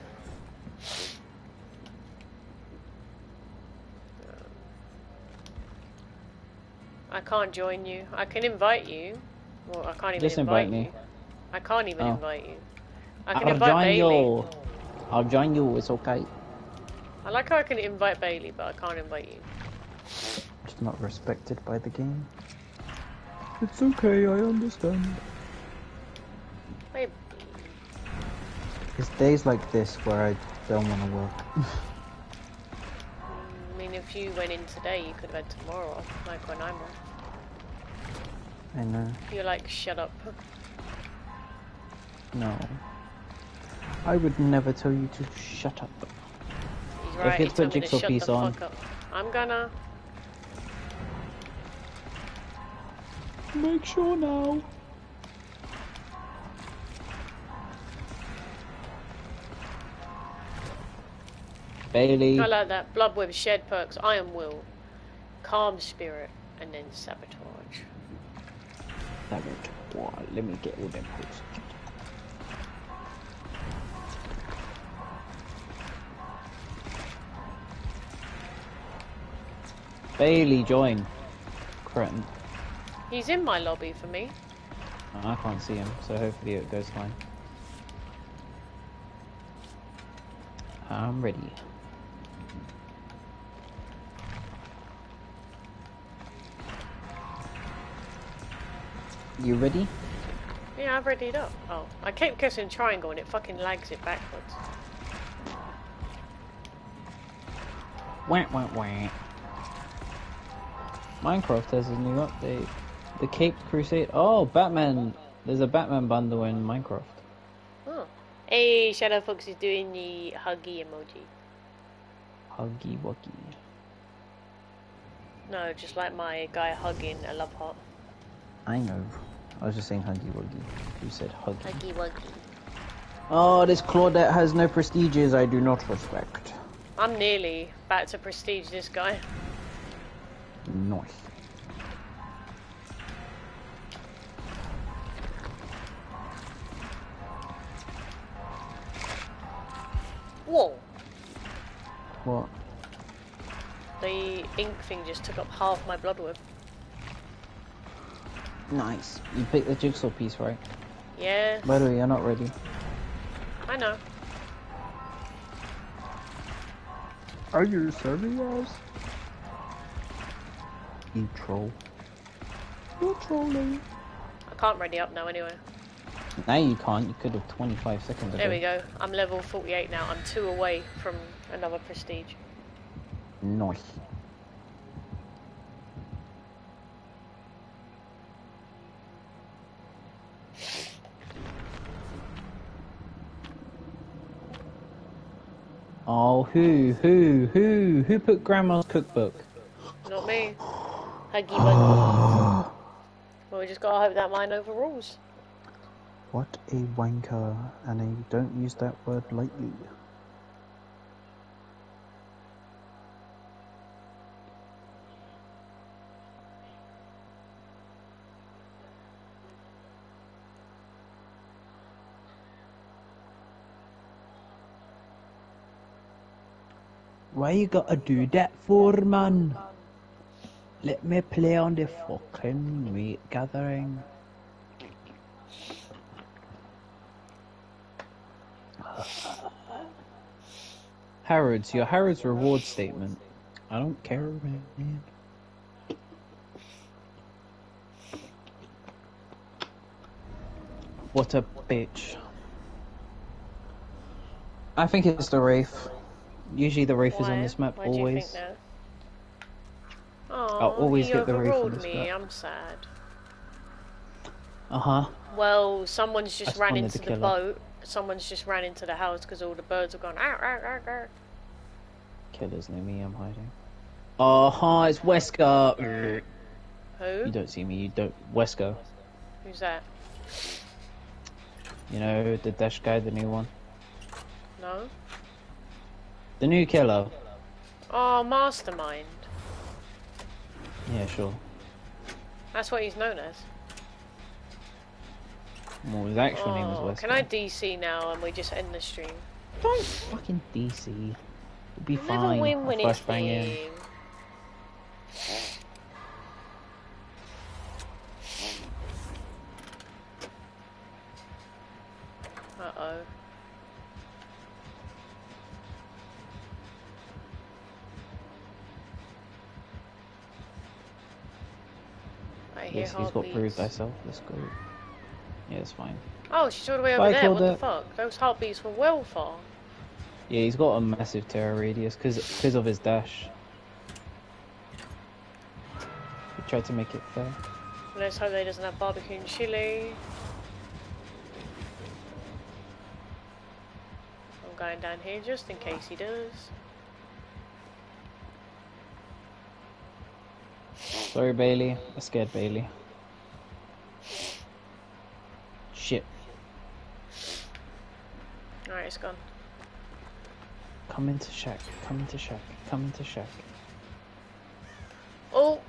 I can't join you. I can invite you. Well, I can't even Just invite me. you. I can't even Oh. invite you. I can I'll invite join Bailey. you. I'll join you. It's okay. I like how I can invite Bailey, but I can't invite you. Just not respected by the game. It's okay. I understand. Wait. It's days like this where I don't want to work. I mean, if you went in today, you could have had tomorrow off, like when I'm off. I know. You're like, shut up. No. I would never tell you to shut up. He's right. you He put told to Jigsaw piece on. up. I'm gonna. Make sure now. Bailey. I like that. Blood with shed perks, iron will, calm spirit, and then sabotage. Wow, let me get all them posts. Bailey, join. Cretin. He's in my lobby for me. I can't see him, so hopefully it goes fine. I'm ready. You ready? Yeah, I've readied up. Oh, I kept pressing triangle and it fucking lags it backwards. Wah, wah, wah. Minecraft has a new update. The Cape Crusade. Oh, Batman. There's a Batman bundle in Minecraft. Oh. Hey, Shadow Fox is doing the huggy emoji. Huggy Wuggy. No, just like my guy hugging a love heart. I know. I was just saying Huggy Wuggy. You said Huggy. Huggy wuggy. Oh, this Claudette has no prestiges I do not respect. I'm nearly back to prestige this guy. Nice. Whoa. What? The ink thing just took up half my bloodweb. Nice. You picked the jigsaw piece, right? Yeah, By the way, you're not ready. I know. Are you serving us? You troll. You're trolling. I can't ready up now anyway. Now you can't. You could have 25 seconds ago. There we go. I'm level 48 now. I'm two away from another prestige. Nice. Oh, who, who, who, who put Grandma's cookbook? Not me. Huggy wuggy. well, we just gotta hope that mine overrules. What a wanker, and I don't use that word lightly. Why you gotta do that for, man? Let me play on the fucking meat gathering. Harrods, your Harrods reward statement. I don't care, man. What a bitch. I think it's the Wraith. Usually the Wraith is on this map, Why always. Oh, always he get the Wraith on this me. map. I'm sad. Uh huh. Well, someone's just ran into the the boat. Someone's just ran into the house because all the birds have gone. Arr, arr, arr, arr. Killer's near me, I'm hiding. Oh, hi, it's Wesker. Who? You don't see me, you don't. Wesker. Who's that? You know, the Dash guy, the new one. No. The new killer. Oh, Mastermind. Yeah, sure. That's what he's known as. Well, his actual name was Oh, Wesker. can I DC now and we just end the stream? Don't fucking DC. It'll be You'll fine. never win I'll when it's flashbang in. him. Uh oh. I hear Yes, he's got proved thyself. Let's go. Yeah, it's fine. Oh, she's all the way over I there. What the fuck? Those heartbeats were well far. Yeah, he's got a massive terror radius because of his dash. He tried to make it fair. Let's hope they doesn't have barbecue and chili. I'm going down here just in case he does. Sorry, Bailey. I scared Bailey. Shit. Alright, it's gone. Come into shack. Come into shack. Come into shack. Oh!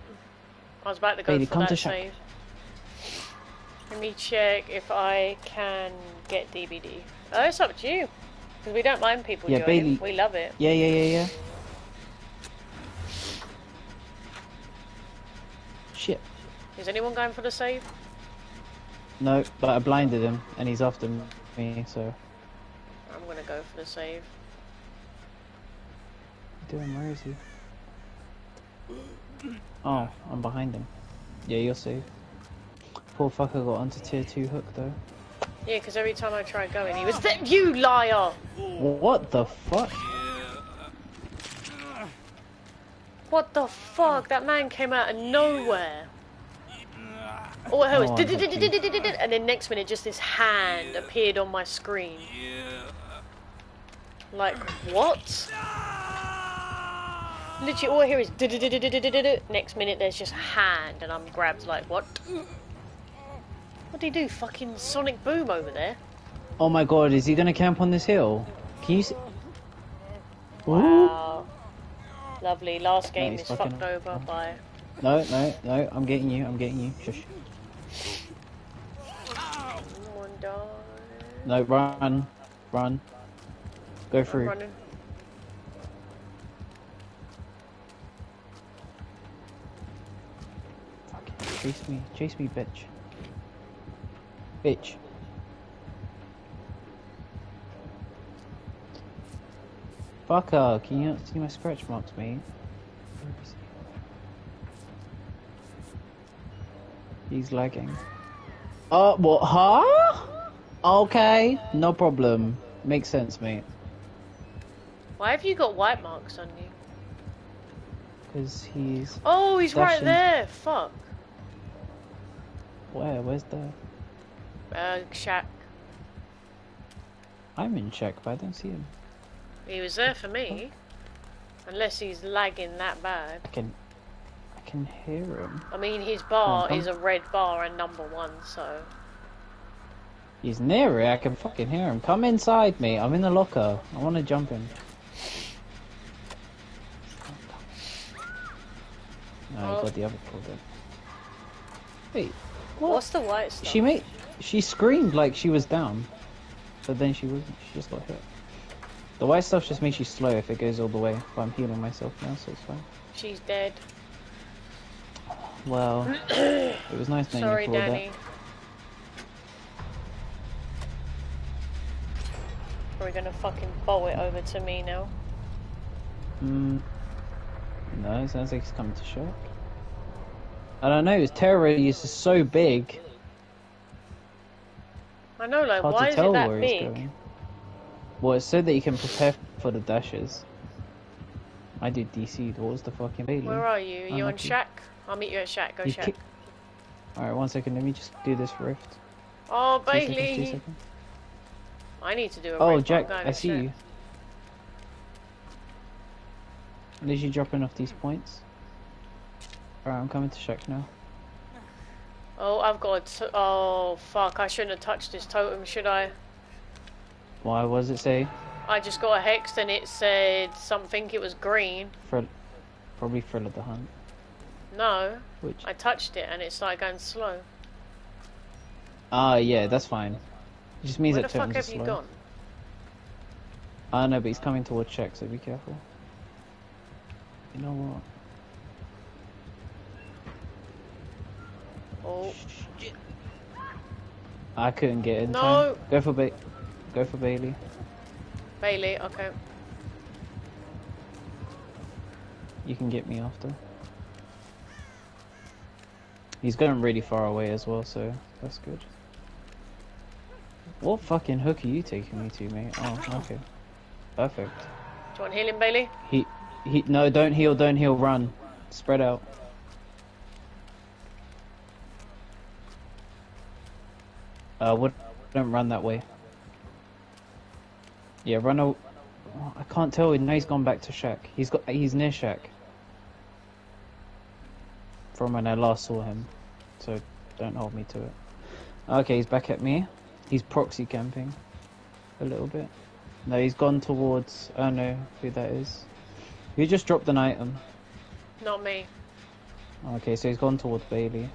I was about to go Bailey, for come that to shack. save. Let me check if I can get DVD. Oh, it's up to you. Because we don't mind people Yeah. Bailey- We love it. Yeah, yeah, yeah, yeah. Shit. Is anyone going for the save? No, but I blinded him, and he's after me, so... Gonna go for the save. Doing, where is he? Oh, I'm behind him. Yeah, you're safe. Poor fucker got onto tier 2 hook though. Yeah, because every time I tried going, he was there. You liar! What the fuck? What the fuck? That man came out of nowhere. All I heard was and then next minute just this hand appeared on my screen. Like, what? Literally all I hear is next minute there's just a hand and I'm grabbed like, what? What did he do? Fucking Sonic Boom over there? Oh my god, is he gonna camp on this hill? Can you see? Ooh. Wow. Lovely. Last game he's is fucked over by... No, no, no, I'm getting you, I'm getting you. Shush. No, run. Run. Go running. Chase me, chase me, bitch. Bitch. Fucker, uh, can you not see my scratch marks, mate? Where is he? He's lagging. Oh, what? Huh? Okay, no problem. Makes sense, mate. Why have you got white marks on you? Because he's. Oh, he's right there. Fuck. Where? Where's the. Uh, Shack. I'm in check, but I don't see him. He was there for me. Unless he's lagging that bad. I can. I can hear him. I mean, his bar is a red bar and number one, so. He's near it, I can fucking hear him. Come inside me, I'm in the locker. I want to jump in. No, Oh. got the other pulled in. Wait, What's the white stuff? she made. She screamed like she was down, but then she wasn't. She just got hit. The white stuff just makes you slow if it goes all the way. But I'm healing myself now, so it's fine. She's dead. Well, it was nice knowing Sorry, you Danny. Probably gonna fucking bowl it over to me now. that. No, it sounds like he's coming to shock. I don't know. His terror radius is so big. I know, like, Hard why to is it that where he's big? going. Well, it's so that you can prepare for the dashes. I do DC. What was the fucking Bailey? Where are you? Are you on. Shack? I'll meet you at Shack. Go You Shack. Alright, one second. Let me just do this rift. Oh, Two seconds, Bailey! seconds. I need to do a Oh, rift, I'm Jack, I see Shack. you. You dropping off these points? Alright, I'm coming to Shack now. Oh, I've got. To- oh, fuck! I shouldn't have touched this totem, should I? Why was it say? I just got a hex and it said something. It was green. Thrill, probably Thrill of the Hunt. No, Which? I touched it and it started going slow. Ah, yeah, that's fine. It just means Where it the fuck have slow. you gone? I know, but he's coming towards check, so be careful. You know what? Oh, I couldn't get in No. time. Go for ba- Go for Bailey. Bailey. Okay. You can get me after. He's going really far away as well, so that's good. What fucking hook are you taking me to, mate? Oh, okay. Perfect. Do you want healing, Bailey? He, he, no, don't heal, don't heal, run. Spread out. Uh? Don't run that way. Yeah, run. Oh, I can't tell. Now he's gone back to Shack. He's got. He's near Shack. From when I last saw him, so don't hold me to it. Okay, he's back at me. He's proxy camping, a little bit. No, he's gone towards. I don't know who that is. Who just dropped an item? Not me. Okay, so he's gone towards Bailey.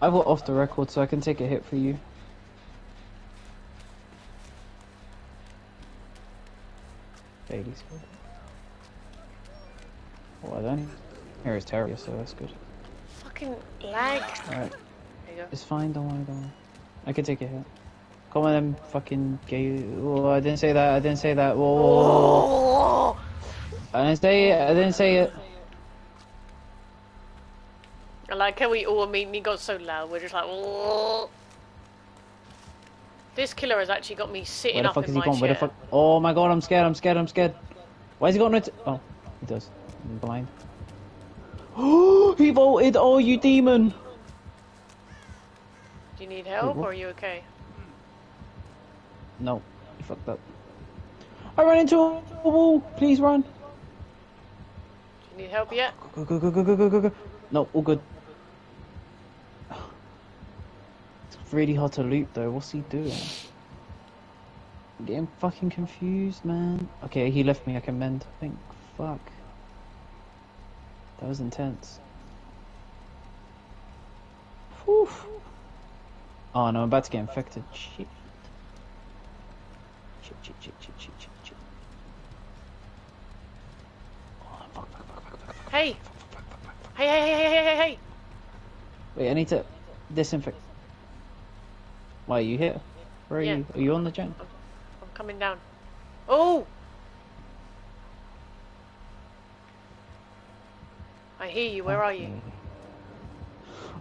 I've got off the record, so I can take a hit for you. Bailey's good. Oh, I don't hear his terrier, so that's good. Fucking lag. Alright, There you go. it's fine, don't worry, don't worry. I can take a hit. Come on, them fucking gay. Oh, I didn't say that, I didn't say that. Whoa, whoa, whoa, whoa. Oh! I didn't say it, I didn't say it. I like how we all immediately got so loud. We're just like, oh. This killer has actually got me sitting Where the up fuck is he gone? Where the fuck? Oh my god, I'm scared, I'm scared, I'm scared. Why is he got no t- Oh, he does. I'm blind. Oh, he bolted! Oh, you demon! Do you need help what? or are you okay? No, you fucked up. I ran into a wall! Please run! Do you need help yet? Go, go, go, go, go, go, go, go. No, all good. It's really hard to loop though, what's he doing? I'm getting fucking confused, man. Okay, he left me, I can mend. I think, fuck. That was intense. Whew. Oh no, I'm about to get infected. Shit. Shit, shit, shit, shit, shit, shit. Oh, fuck, fuck, fuck, fuck, fuck, fuck. Hey! Hey, hey, hey, hey, hey, hey, hey! Wait, I need to disinfect. Why are you here? Where are Yeah. you? Are you on the gen? I'm coming down. Oh! I hear you. Where are you?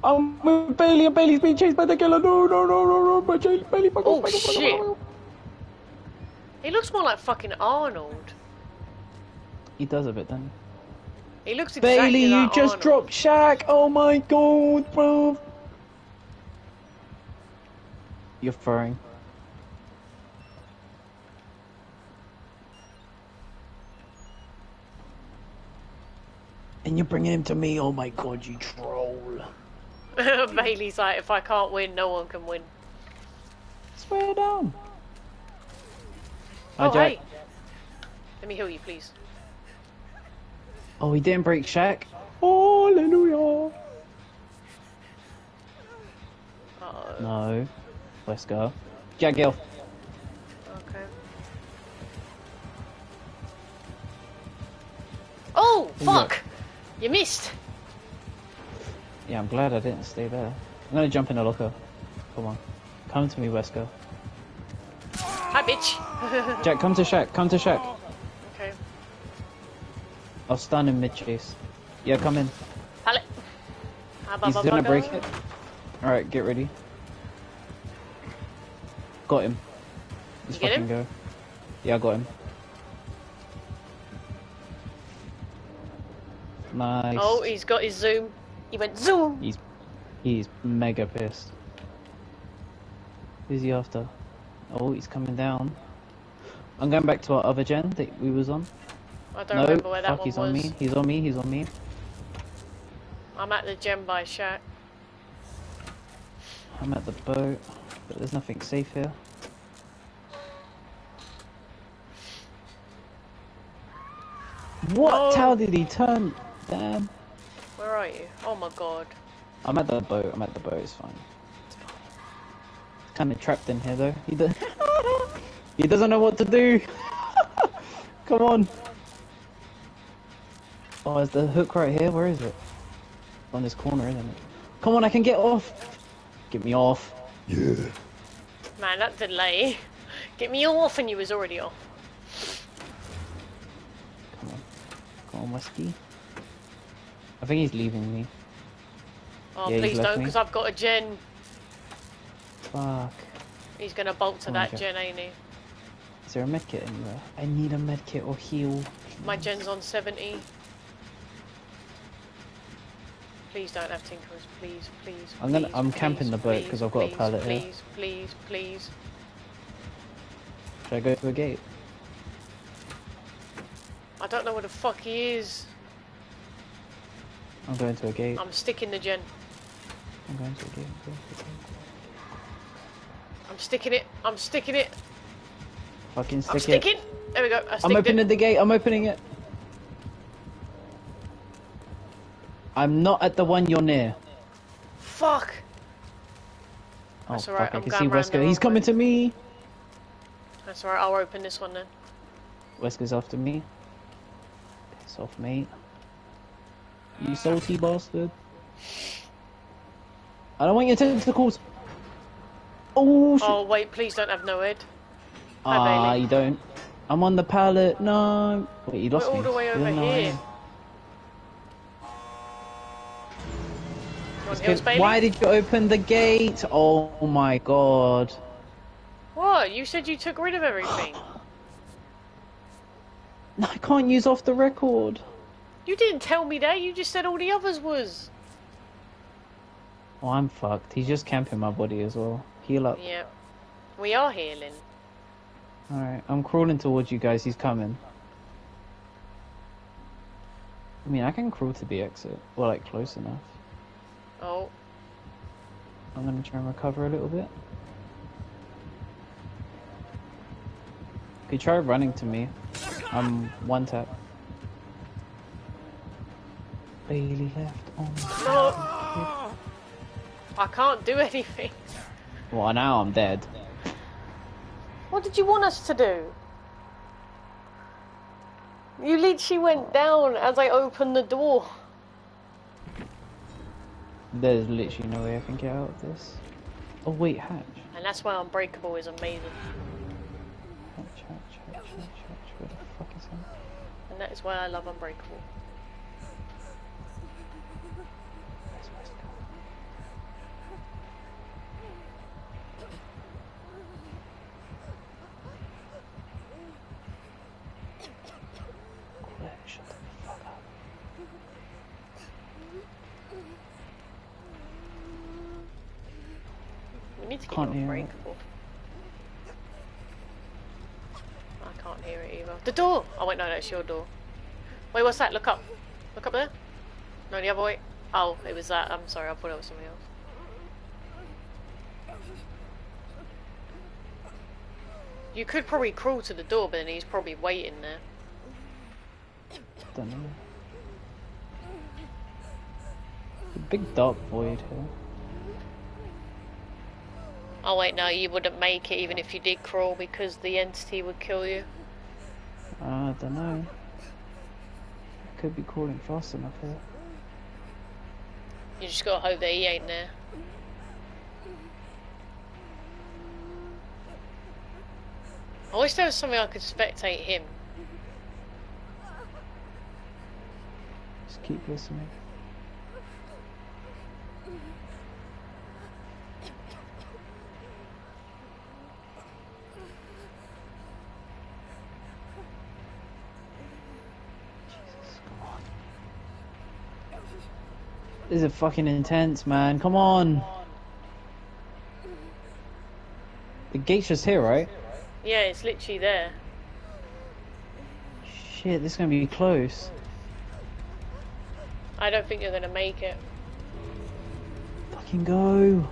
I'm with Bailey and Bailey's being chased by the killer. No, no, no, no, no, my Bailey, Bailey, fuck Oh, off, fuck off, fuck off, shit. off. He looks more like fucking Arnold. He does a bit, doesn't He looks he? exactly Bailey, you like just Arnold. dropped Shack. Oh my god, bro. You're furring. And you're bringing him to me. Oh my god, you troll. Bailey's like, if I can't win, no one can win. Swear down. Hi, Oh, Jack. hey! Let me heal you, please. Oh, he didn't break Shack. Hallelujah. Uh-oh. No. Let's go. Jack Gill. Okay. Oh, Who's fuck! You missed! Yeah, I'm glad I didn't stay there. I'm gonna jump in the locker. Come on. Come to me, Wesker. Jack, come to Shack. Come to Shack. Oh, okay. I'll stun him mid chase. Yeah, come in. Pallet! Ah, he's gonna break it. Alright, get ready. Got him. Let's fucking go. Yeah, I got him. Nice. Oh, he's got his zoom. He went zoom! He's he's mega pissed. Who's he after? Oh, he's coming down. I'm going back to our other gen that we was on. I don't no, remember where that fuck, one he's on me. He's on me. He's on me. I'm at the gen by shack. I'm at the boat, but there's nothing safe here. What? Oh. How did he turn? Damn. Where are you? Oh my god. I'm at the boat. I'm at the boat. It's fine. It's fine. Kind of trapped in here though. He he doesn't know what to do. Come on. Oh, is the hook right here? Where is it? On this corner, isn't it? Come on, I can get off. Get me off. Yeah. Man, that delay. Get me off and you was already off. Come on. Come on, Whiskey. I think he's leaving me. Oh, Yeah, please don't, because I've got a gen. Fuck. He's gonna bolt to Oh, that okay. gen, ain't he? Is there a medkit anywhere? I need a medkit or heal. My gen's on 70. Please don't have tinkers, please, please. I'm gonna- I'm please, camping the boat because I've got a please, pallet here. Please, please, please. Should I go to a gate? I don't know where the fuck he is. I'm going to a gate. I'm sticking the gen. I'm going to a gate. I'm going to a gate. I'm sticking it. I'm sticking it. Fucking I'm stick it. sticking. There we go. I I'm opening it. the gate. I'm opening it. I'm not at the one you're near. Fuck. Oh That's alright, fuck! I I'm can see Wesker. He's coming way. to me. That's alright. I'll open this one then. Wesker's after me. Piss off, mate. You salty bastard. I don't want your tentacles. Oh shit. Oh wait, please don't have no head. Ah, Bailey. you don't. I'm on the pallet. No. Wait, you lost We're me. all the way over here. am. You want It's heals, good. Bailey? Why did you open the gate? Oh my god. What? You said you took rid of everything. I can't use off the record. You didn't tell me that. You just said all the others was. Oh, I'm fucked. He's just camping my body as well. Heal up. Yeah. We are healing. Alright, I'm crawling towards you guys. He's coming. I mean, I can crawl to the exit. Well, like, close enough. Oh, I'm gonna try and recover a little bit. Could try running to me. I'm one tap. Bailey left oh on. no. Oh. I can't do anything. Well, now I'm dead. What did you want us to do? You literally went down as I opened the door. There's literally no way I can get out of this. Oh wait, hatch. And that's why Unbreakable is amazing. Hatch, hatch, hatch, hatch, hatch. Where the fuck is that? And that is why I love Unbreakable. Where's Wesker? Quiet, shut the fuck up. We need to get Can't. Unbreakable. I can't hear it either. The door! Oh wait, no, that's your door. Wait, what's that? Look up. Look up there. No, the other way. Oh, it was that. I'm sorry, I thought it was something else. You could probably crawl to the door, but then he's probably waiting there. Don't know. A big dark void here. Oh wait, no, you wouldn't make it even if you did crawl because the entity would kill you. Uh, I don't know. I could be crawling fast enough here. You just gotta hope that he ain't there. I wish there was something I could spectate him. Just keep listening. This is fucking intense, man. Come on. The gate's just here, right? Yeah, it's literally there. Shit, this is gonna be close. I don't think you're gonna make it. Fucking go.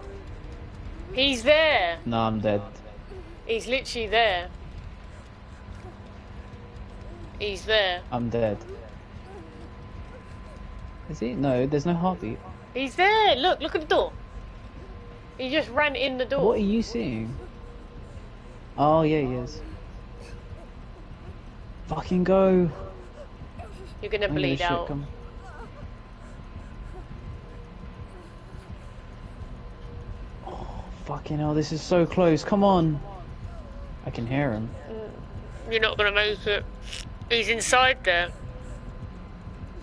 He's there! No, I'm dead. He's literally there. He's there. I'm dead. Is he? No, there's no heartbeat. He's there. Look, look at the door. He just ran in the door. What are you seeing? Oh yeah, he is. Fucking go! You're gonna gonna bleed shit out. come. Oh, fucking hell, this is so close. Come on. I can hear him. Mm. You're not gonna make it. He's inside there.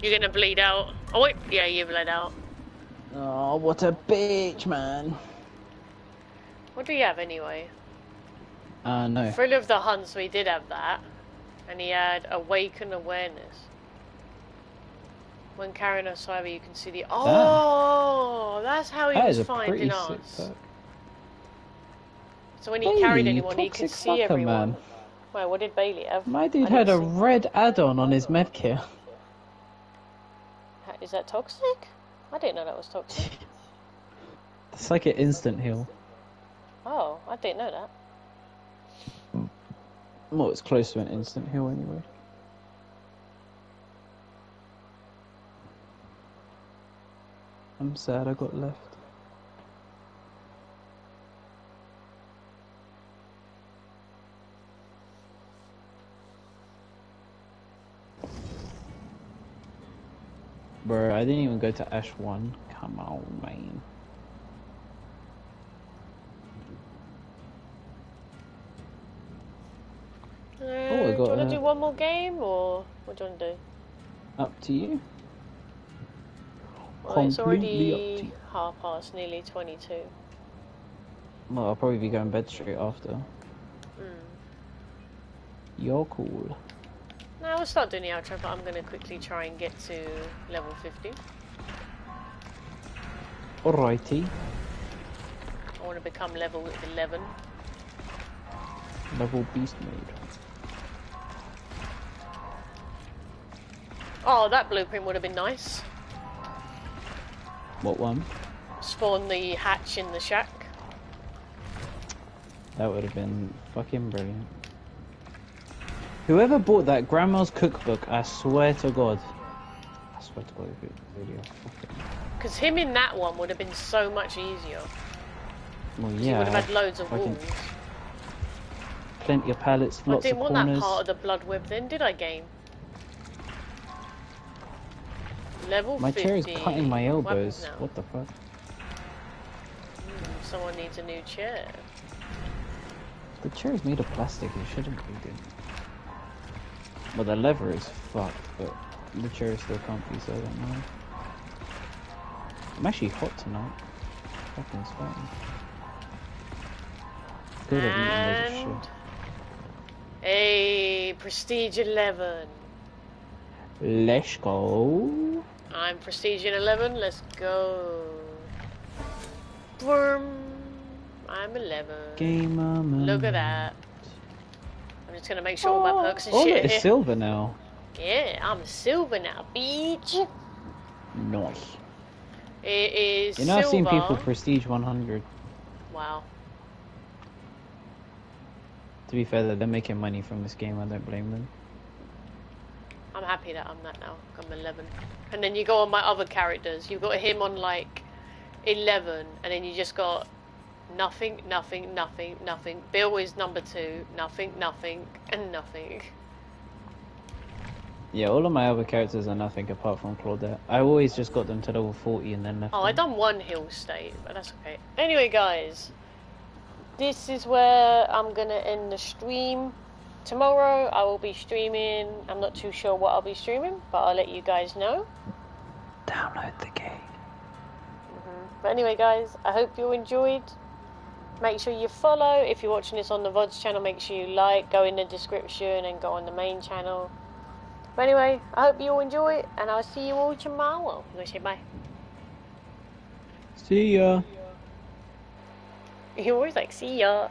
You're gonna bleed out. Oh wait, yeah, you bled out. Oh, what a bitch, man. What do you have anyway? Uh, no. Thrill of the Hunts, we did have that. And he had Awaken Awareness. When carrying a cyber, you can see the. Oh, that's how he That was is a pretty finding us. So when he carried anyone, he could see everyone. man. Wait, what did Bailey have? My dude had a see. red add-on on his medkit. Is that toxic? I didn't know that was toxic. It's like an instant heal. Oh, I didn't know that. Well, it's close to an instant heal anyway. I'm sad I got left. Bro, I didn't even go to Ash 1. Come on, man. Uh, I do you want to a- do one more game, or what do you want to do? Up to you. Well, it's already half past, nearly 22. Well, I'll probably be going bed straight after. Mm. You're cool. Now we'll start doing the outro, but I'm going to quickly try and get to level 50. Alrighty. I want to become level 11. Level beast mode. Oh, that blueprint would have been nice. What one? Spawn the hatch in the shack. That would have been fucking brilliant. Whoever bought that Grandma's cookbook, I swear to God. I swear to God, it really. Because him in that one would have been so much easier. Well, yeah. he would have had loads of walls. Plenty of pallets, I didn't want corners. that part of the bloodweb then, did I, game? Level My 50. chair is cutting my elbows. What the fuck? Hmm, someone needs a new chair. The chair is made of plastic, it shouldn't be good. Well, the lever is fucked, but the chair is still comfy, so I don't know. I'm actually hot tonight. Fucking sweating. Good, I've eaten loads of And shit. a prestige 11. Let's go. I'm prestige 11. Let's go. Boom. I'm 11. Gamer man. Look at that. Just gonna make sure all my perks and Oh, shit it's silver now. Yeah, I'm silver now, bitch. Nice. It is You know, I've seen people prestige 100. Wow. To be fair, they're making money from this game. I don't blame them. I'm happy that I'm that now. I'm 11. And then you go on my other characters. You've got him on like 11, and then you just got nothing, nothing, nothing, nothing. Bill is number two. Nothing, nothing, and nothing. Yeah, all of my other characters are nothing apart from Claudette. I always just got them to level 40 and then left Oh, I done one hill state, but that's okay. Anyway, guys, this is where I'm gonna end the stream. Tomorrow I will be streaming. I'm not too sure what I'll be streaming, but I'll let you guys know. Download the game. Mm-hmm. But anyway, guys, I hope you enjoyed. Make sure you follow. If you're watching this on the VODs channel, make sure you like, go in the description, and go on the main channel. But anyway, I hope you all enjoy, it, and I'll see you all tomorrow. You gonna say bye? See ya. You always like, see ya.